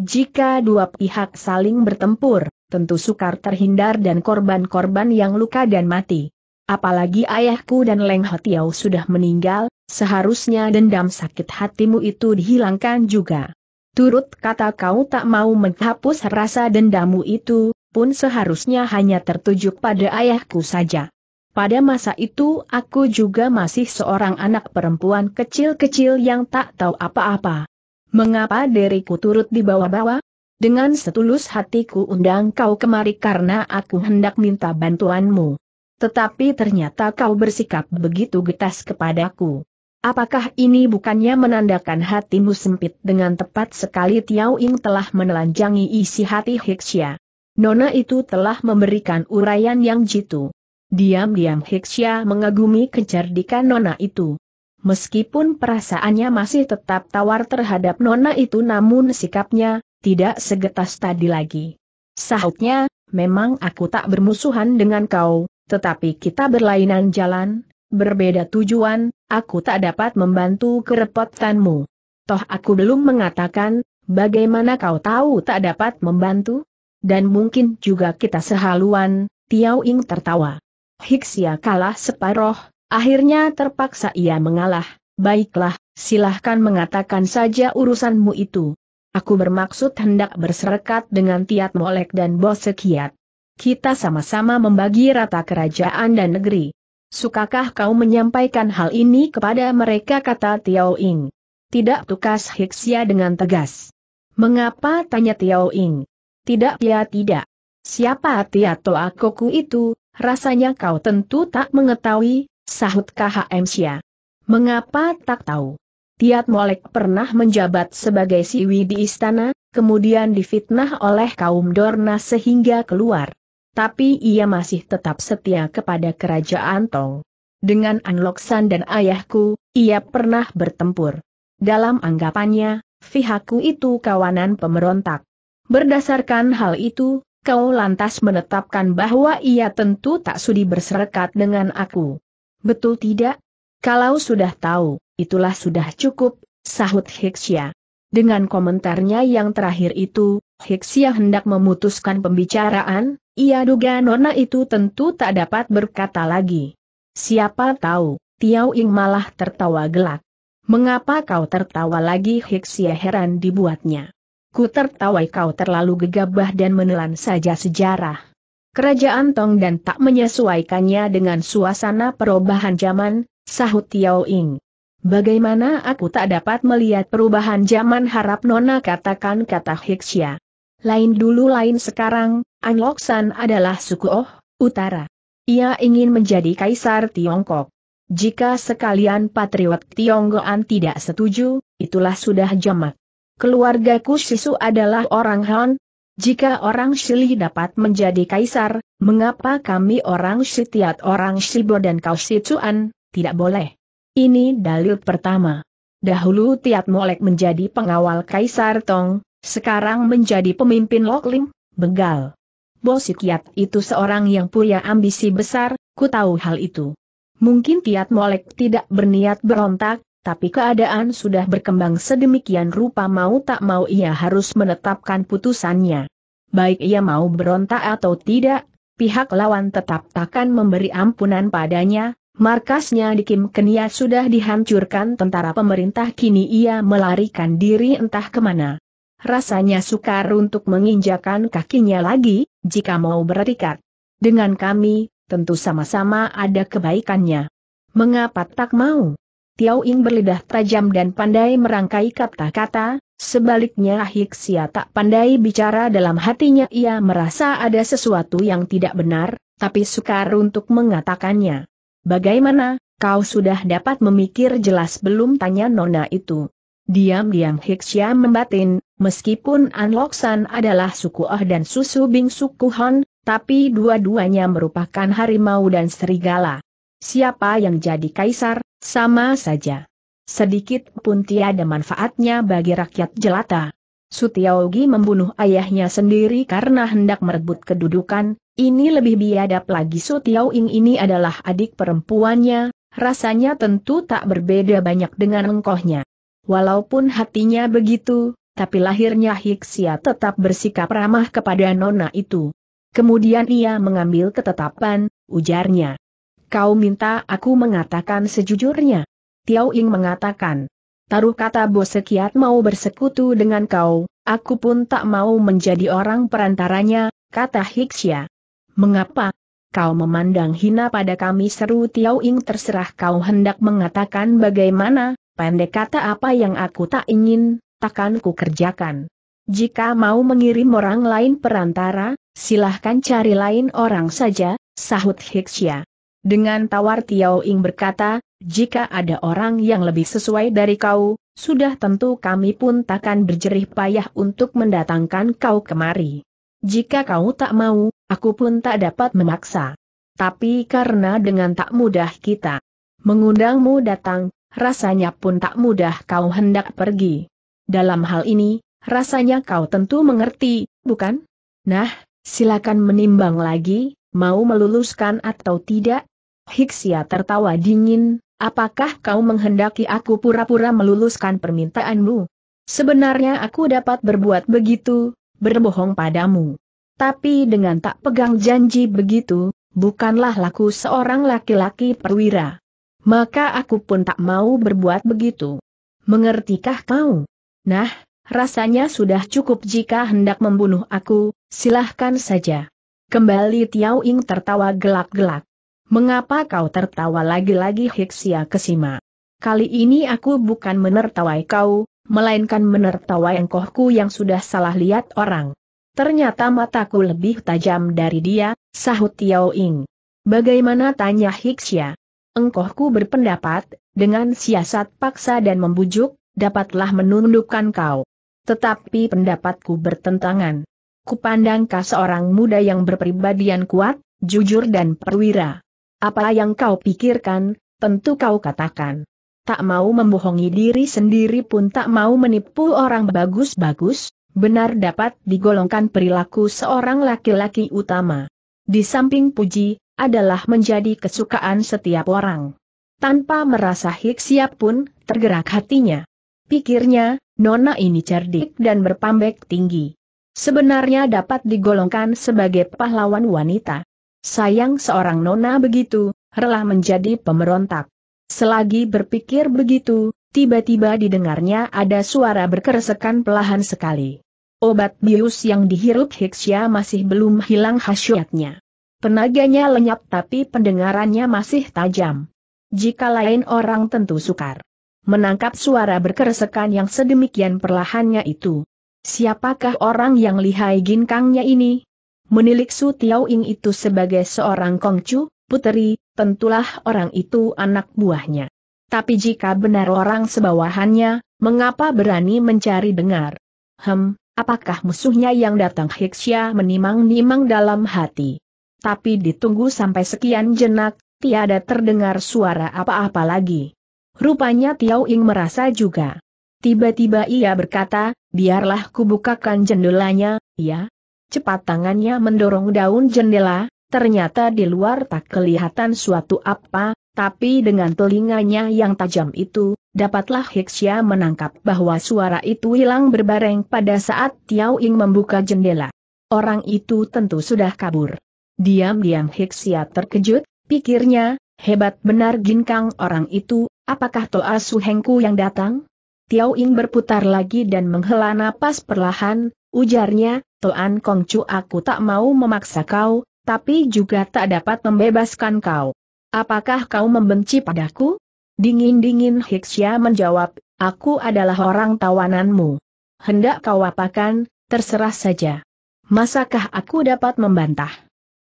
Jika dua pihak saling bertempur, tentu sukar terhindar dan korban-korban yang luka dan mati. Apalagi ayahku dan Leng Hotiau sudah meninggal, seharusnya dendam sakit hatimu itu dihilangkan juga. Turut kata kau tak mau menghapus rasa dendamu itu, pun seharusnya hanya tertuju pada ayahku saja. Pada masa itu aku juga masih seorang anak perempuan kecil-kecil yang tak tahu apa-apa. Mengapa diriku turut dibawa-bawa? Dengan setulus hatiku undang kau kemari karena aku hendak minta bantuanmu. Tetapi ternyata kau bersikap begitu getas kepadaku. Apakah ini bukannya menandakan hatimu sempit dengan tepat sekali Tiao Ying telah menelanjangi isi hati Hiksia. Nona itu telah memberikan uraian yang jitu. Diam-diam Hiksia mengagumi kecerdikan Nona itu. Meskipun perasaannya masih tetap tawar terhadap Nona itu namun sikapnya, tidak segetas tadi lagi. Sahutnya, memang aku tak bermusuhan dengan kau, tetapi kita berlainan jalan, berbeda tujuan, aku tak dapat membantu kerepotanmu. Toh aku belum mengatakan, bagaimana kau tahu tak dapat membantu? Dan mungkin juga kita sehaluan, Tiao Ing tertawa. Hiksia kalah separoh, akhirnya terpaksa ia mengalah. Baiklah, silahkan mengatakan saja urusanmu itu. Aku bermaksud hendak berserekat dengan Tiat Molek dan Bos Sekiat. Kita sama-sama membagi rata kerajaan dan negeri. Sukakah kau menyampaikan hal ini kepada mereka kata Tiao Ing? Tidak tukas Hiksia dengan tegas. Mengapa tanya Tiao Ing? Tidak ya tidak. Siapa Tiato Akoku itu, rasanya kau tentu tak mengetahui, sahut KHM Xia. Mengapa tak tahu? Tiat Molek pernah menjabat sebagai siwi di istana, kemudian difitnah oleh kaum Dorna sehingga keluar. Tapi ia masih tetap setia kepada kerajaan Tong. Dengan Anloksan dan ayahku, ia pernah bertempur. Dalam anggapannya, pihakku itu kawanan pemberontak. Berdasarkan hal itu, kau lantas menetapkan bahwa ia tentu tak sudi berserekat dengan aku. Betul tidak? Kalau sudah tahu, itulah sudah cukup, sahut Hiksia. Dengan komentarnya yang terakhir itu, Hiksia hendak memutuskan pembicaraan, ia duga nona itu tentu tak dapat berkata lagi. Siapa tahu, Tiao Ing malah tertawa gelak. Mengapa kau tertawa lagi Hiksia heran dibuatnya. Ku tertawai kau terlalu gegabah dan menelan saja sejarah. Kerajaan Tong dan tak menyesuaikannya dengan suasana perubahan zaman, sahut Tiao Ing. Bagaimana aku tak dapat melihat perubahan zaman harap nona katakan kata Hiksia. Lain dulu lain sekarang, Anloksan adalah suku Oh, Utara. Ia ingin menjadi kaisar Tiongkok. Jika sekalian patriot Tionggoan tidak setuju, itulah sudah jamak. Keluargaku Sisu adalah orang Han. Jika orang Shili dapat menjadi kaisar, mengapa kami orang Shitiat orang Shibo dan kau Sicuan, tidak boleh? Ini dalil pertama. Dahulu Tiat Molek menjadi pengawal Kaisar Tong, sekarang menjadi pemimpin Loklim, begal. Bosikiat itu seorang yang punya ambisi besar, ku tahu hal itu. Mungkin Tiat Molek tidak berniat berontak, tapi keadaan sudah berkembang sedemikian rupa mau tak mau ia harus menetapkan putusannya. Baik ia mau berontak atau tidak, pihak lawan tetap takkan memberi ampunan padanya, markasnya di Kim Kenia sudah dihancurkan tentara pemerintah kini ia melarikan diri entah ke mana. Rasanya sukar untuk menginjakan kakinya lagi, jika mau bertikat. Dengan kami, tentu sama-sama ada kebaikannya. Mengapa tak mau? Tiao Ing berlidah tajam dan pandai merangkai kata-kata, sebaliknya Hiksia tak pandai bicara dalam hatinya ia merasa ada sesuatu yang tidak benar, tapi sukar untuk mengatakannya. Bagaimana, kau sudah dapat memikir jelas belum tanya Nona itu? Diam-diam Hiksia membatin, meskipun Anloksan adalah suku Oh dan Susu Bing suku Hon, tapi dua-duanya merupakan harimau dan serigala. Siapa yang jadi kaisar, sama saja. Sedikit pun tiada manfaatnya bagi rakyat jelata. Sutiaogi membunuh ayahnya sendiri karena hendak merebut kedudukan, ini lebih biadab lagi Sutiaoing ini adalah adik perempuannya, rasanya tentu tak berbeda banyak dengan engkohnya. Walaupun hatinya begitu, tapi lahirnya Hiksia tetap bersikap ramah kepada nona itu. Kemudian ia mengambil ketetapan, ujarnya. Kau minta aku mengatakan sejujurnya. Tiao Ying mengatakan. Taruh kata bos sekiat mau bersekutu dengan kau, aku pun tak mau menjadi orang perantaranya, kata Hiksia. Mengapa? Kau memandang hina pada kami seru Tiao Ying terserah kau hendak mengatakan bagaimana, pendek kata apa yang aku tak ingin, takkan ku kerjakan. Jika mau mengirim orang lain perantara, silahkan cari lain orang saja, sahut Hiksia. Dengan tawar Tiao Ing berkata, jika ada orang yang lebih sesuai dari kau, sudah tentu kami pun takkan berjerih payah untuk mendatangkan kau kemari. Jika kau tak mau, aku pun tak dapat memaksa. Tapi karena dengan tak mudah kita mengundangmu datang, rasanya pun tak mudah kau hendak pergi. Dalam hal ini, rasanya kau tentu mengerti, bukan? Nah, silakan menimbang lagi, mau meluluskan atau tidak, Hiksia tertawa dingin, apakah kau menghendaki aku pura-pura meluluskan permintaanmu? Sebenarnya aku dapat berbuat begitu, berbohong padamu. Tapi dengan tak pegang janji begitu, bukanlah laku seorang laki-laki perwira. Maka aku pun tak mau berbuat begitu. Mengertikah kau? Nah, rasanya sudah cukup jika hendak membunuh aku, silahkan saja. Kembali Tiao Ing tertawa gelak-gelak. Mengapa kau tertawa lagi-lagi Hiksia Kesima? Kali ini aku bukan menertawai kau, melainkan menertawai engkohku yang sudah salah lihat orang. Ternyata mataku lebih tajam dari dia, sahut Tiao Ing. Bagaimana tanya Hiksia? Engkohku berpendapat, dengan siasat paksa dan membujuk, dapatlah menundukkan kau. Tetapi pendapatku bertentangan. Kupandang kau seorang muda yang berpribadian kuat, jujur dan perwira. Apa yang kau pikirkan, tentu kau katakan. Tak mau membohongi diri sendiri pun tak mau menipu orang bagus-bagus, benar dapat digolongkan perilaku seorang laki-laki utama. Di samping puji, adalah menjadi kesukaan setiap orang. Tanpa merasa siap pun, tergerak hatinya. Pikirnya, nona ini cerdik dan berpambek tinggi. Sebenarnya dapat digolongkan sebagai pahlawan wanita. Sayang seorang nona begitu, rela menjadi pemberontak. Selagi berpikir begitu, tiba-tiba didengarnya ada suara berkeresekan pelahan sekali. Obat bius yang dihirup Hiksya masih belum hilang khasiatnya. Tenaganya lenyap tapi pendengarannya masih tajam. Jika lain orang tentu sukar menangkap suara berkeresekan yang sedemikian perlahannya itu. Siapakah orang yang lihai ginkangnya ini? Menilik Su Tiao Ing itu sebagai seorang kongcu, puteri, tentulah orang itu anak buahnya. Tapi jika benar orang sebawahannya, mengapa berani mencari dengar? Hem, apakah musuhnya yang datang Hiksya menimang-nimang dalam hati? Tapi ditunggu sampai sekian jenak, tiada terdengar suara apa-apa lagi. Rupanya Tiao Ing merasa juga. Tiba-tiba ia berkata, biarlah kubukakan jendelanya, ya, Cepat tangannya mendorong daun jendela, ternyata di luar tak kelihatan suatu apa, tapi dengan telinganya yang tajam itu, dapatlah Hiksya menangkap bahwa suara itu hilang berbareng pada saat Tiao Ing membuka jendela. Orang itu tentu sudah kabur. Diam-diam Hiksia terkejut, pikirnya, hebat benar ginkang orang itu, apakah Toa Suhengku yang datang? Tiao Ing berputar lagi dan menghela napas perlahan, ujarnya, Toan Kongcu aku tak mau memaksa kau, tapi juga tak dapat membebaskan kau. Apakah kau membenci padaku? Dingin-dingin Hiksia menjawab, aku adalah orang tawananmu. Hendak kau apakan, terserah saja. Masakah aku dapat membantah?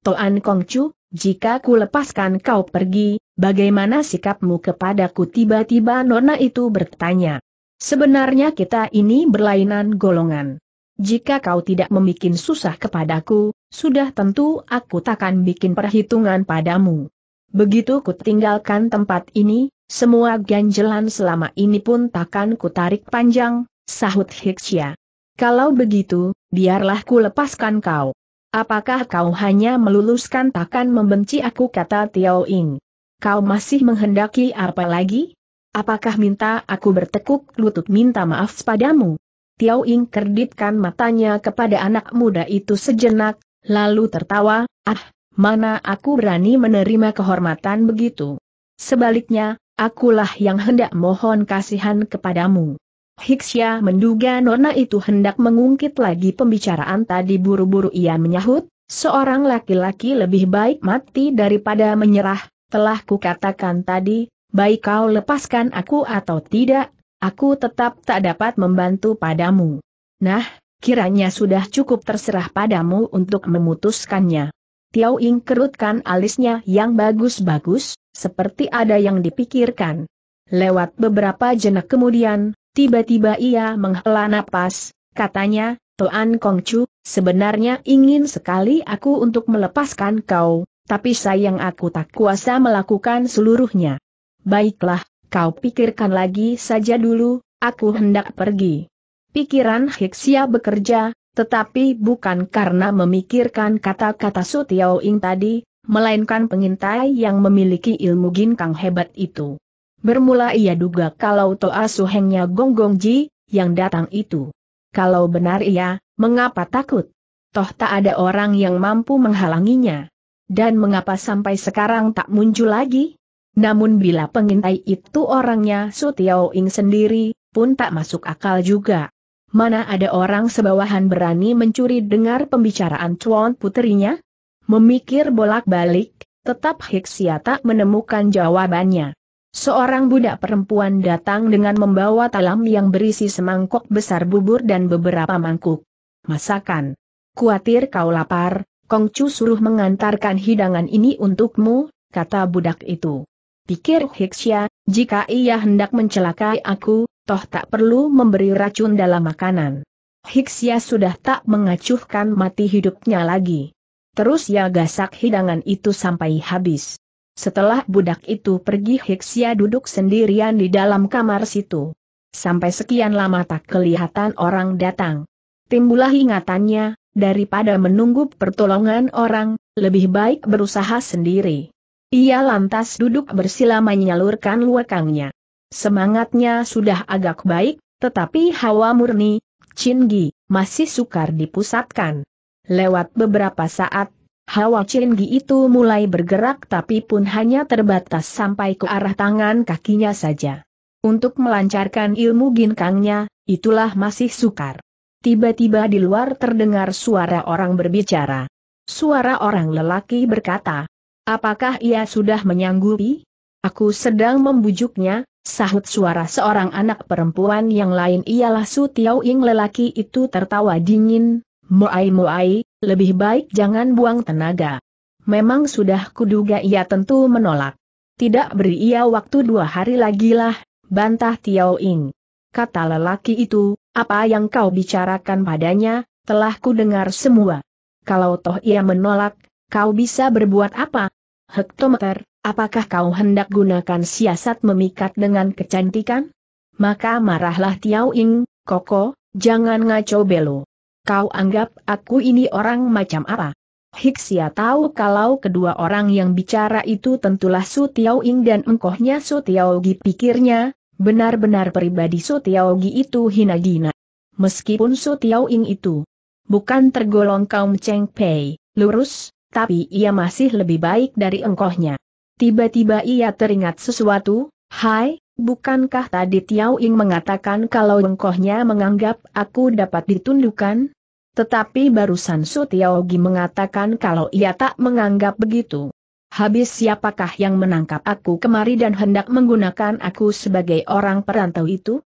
Toan Kongcu, jika ku lepaskan kau pergi, bagaimana sikapmu kepadaku? Tiba-tiba nona itu bertanya. Sebenarnya kita ini berlainan golongan. Jika kau tidak membuat susah kepadaku, sudah tentu aku takkan bikin perhitungan padamu. Begitu ku tinggalkan tempat ini, semua ganjelan selama ini pun takkan ku tarik panjang, sahut Hiksya. Kalau begitu, biarlah ku lepaskan kau. Apakah kau hanya meluluskan takkan membenci aku kata Tiao Ing? Kau masih menghendaki apa lagi? Apakah minta aku bertekuk lutut minta maaf padamu? Tiao Ing kerdipkan matanya kepada anak muda itu sejenak, lalu tertawa, ah, mana aku berani menerima kehormatan begitu. Sebaliknya, akulah yang hendak mohon kasihan kepadamu. Hiksya menduga nona itu hendak mengungkit lagi pembicaraan tadi buru-buru ia menyahut, seorang laki-laki lebih baik mati daripada menyerah, telah kukatakan tadi, baik kau lepaskan aku atau tidak, aku tetap tak dapat membantu padamu. Nah, kiranya sudah cukup terserah padamu untuk memutuskannya. Tiao Ing kerutkan alisnya yang bagus-bagus, seperti ada yang dipikirkan. Lewat beberapa jenak kemudian, tiba-tiba ia menghela napas, katanya, Toan Kongcu, sebenarnya ingin sekali aku untuk melepaskan kau, tapi sayang aku tak kuasa melakukan seluruhnya. Baiklah, kau pikirkan lagi saja dulu, aku hendak pergi. Pikiran Hiksia bekerja, tetapi bukan karena memikirkan kata-kata Su Tiao Ing tadi, melainkan pengintai yang memiliki ilmu ginkang hebat itu. Bermula ia duga kalau Toa Suhengnya Gonggong Ji, yang datang itu. Kalau benar ia, mengapa takut? Toh tak ada orang yang mampu menghalanginya. Dan mengapa sampai sekarang tak muncul lagi? Namun bila pengintai itu orangnya Su Ing sendiri, pun tak masuk akal juga. Mana ada orang sebawahan berani mencuri dengar pembicaraan Chuan puterinya? Memikir bolak-balik, tetap Hiksia tak menemukan jawabannya. Seorang budak perempuan datang dengan membawa talam yang berisi semangkok besar bubur dan beberapa mangkuk. Masakan. Kuatir kau lapar, Kongcu suruh mengantarkan hidangan ini untukmu, kata budak itu. Pikir Hiksya, jika ia hendak mencelakai aku, toh tak perlu memberi racun dalam makanan. Hiksya sudah tak mengacuhkan mati hidupnya lagi. Terus ia gasak hidangan itu sampai habis. Setelah budak itu pergi Hiksya duduk sendirian di dalam kamar situ. Sampai sekian lama tak kelihatan orang datang. Timbullah ingatannya, daripada menunggu pertolongan orang, lebih baik berusaha sendiri. Ia lantas duduk bersila menyalurkan luakangnya. Semangatnya sudah agak baik, tetapi hawa murni, Cinggi, masih sukar dipusatkan. Lewat beberapa saat, hawa Cinggi itu mulai bergerak tapi pun hanya terbatas sampai ke arah tangan kakinya saja. Untuk melancarkan ilmu ginkangnya, itulah masih sukar. Tiba-tiba di luar terdengar suara orang berbicara. Suara orang lelaki berkata, Apakah ia sudah menyanggupi? Aku sedang membujuknya, sahut suara seorang anak perempuan yang lain ialah Su Tiao Ing lelaki itu tertawa dingin, Moai Moai, lebih baik jangan buang tenaga. Memang sudah kuduga ia tentu menolak. Tidak beri ia waktu dua hari lagi lah, bantah Tiao Ing. Kata lelaki itu, apa yang kau bicarakan padanya, telah kudengar semua. Kalau toh ia menolak, kau bisa berbuat apa? Hektometer, apakah kau hendak gunakan siasat memikat dengan kecantikan? Maka marahlah Tiao Ing, Koko, jangan ngaco belo. Kau anggap aku ini orang macam apa? Hiksia tahu kalau kedua orang yang bicara itu tentulah Su Tiao Ing dan engkohnya Su Tiao Gi pikirnya, benar-benar pribadi Su Tiao Gi itu hina-gina. Meskipun Su Tiao Ing itu bukan tergolong kaum Cheng Pei, lurus, tapi ia masih lebih baik dari engkohnya. Tiba-tiba ia teringat sesuatu, Hai, bukankah tadi Tiao Ying mengatakan kalau engkohnya menganggap aku dapat ditundukkan? Tetapi barusan Su Tiaogi mengatakan kalau ia tak menganggap begitu. Habis siapakah yang menangkap aku kemari dan hendak menggunakan aku sebagai orang perantau itu?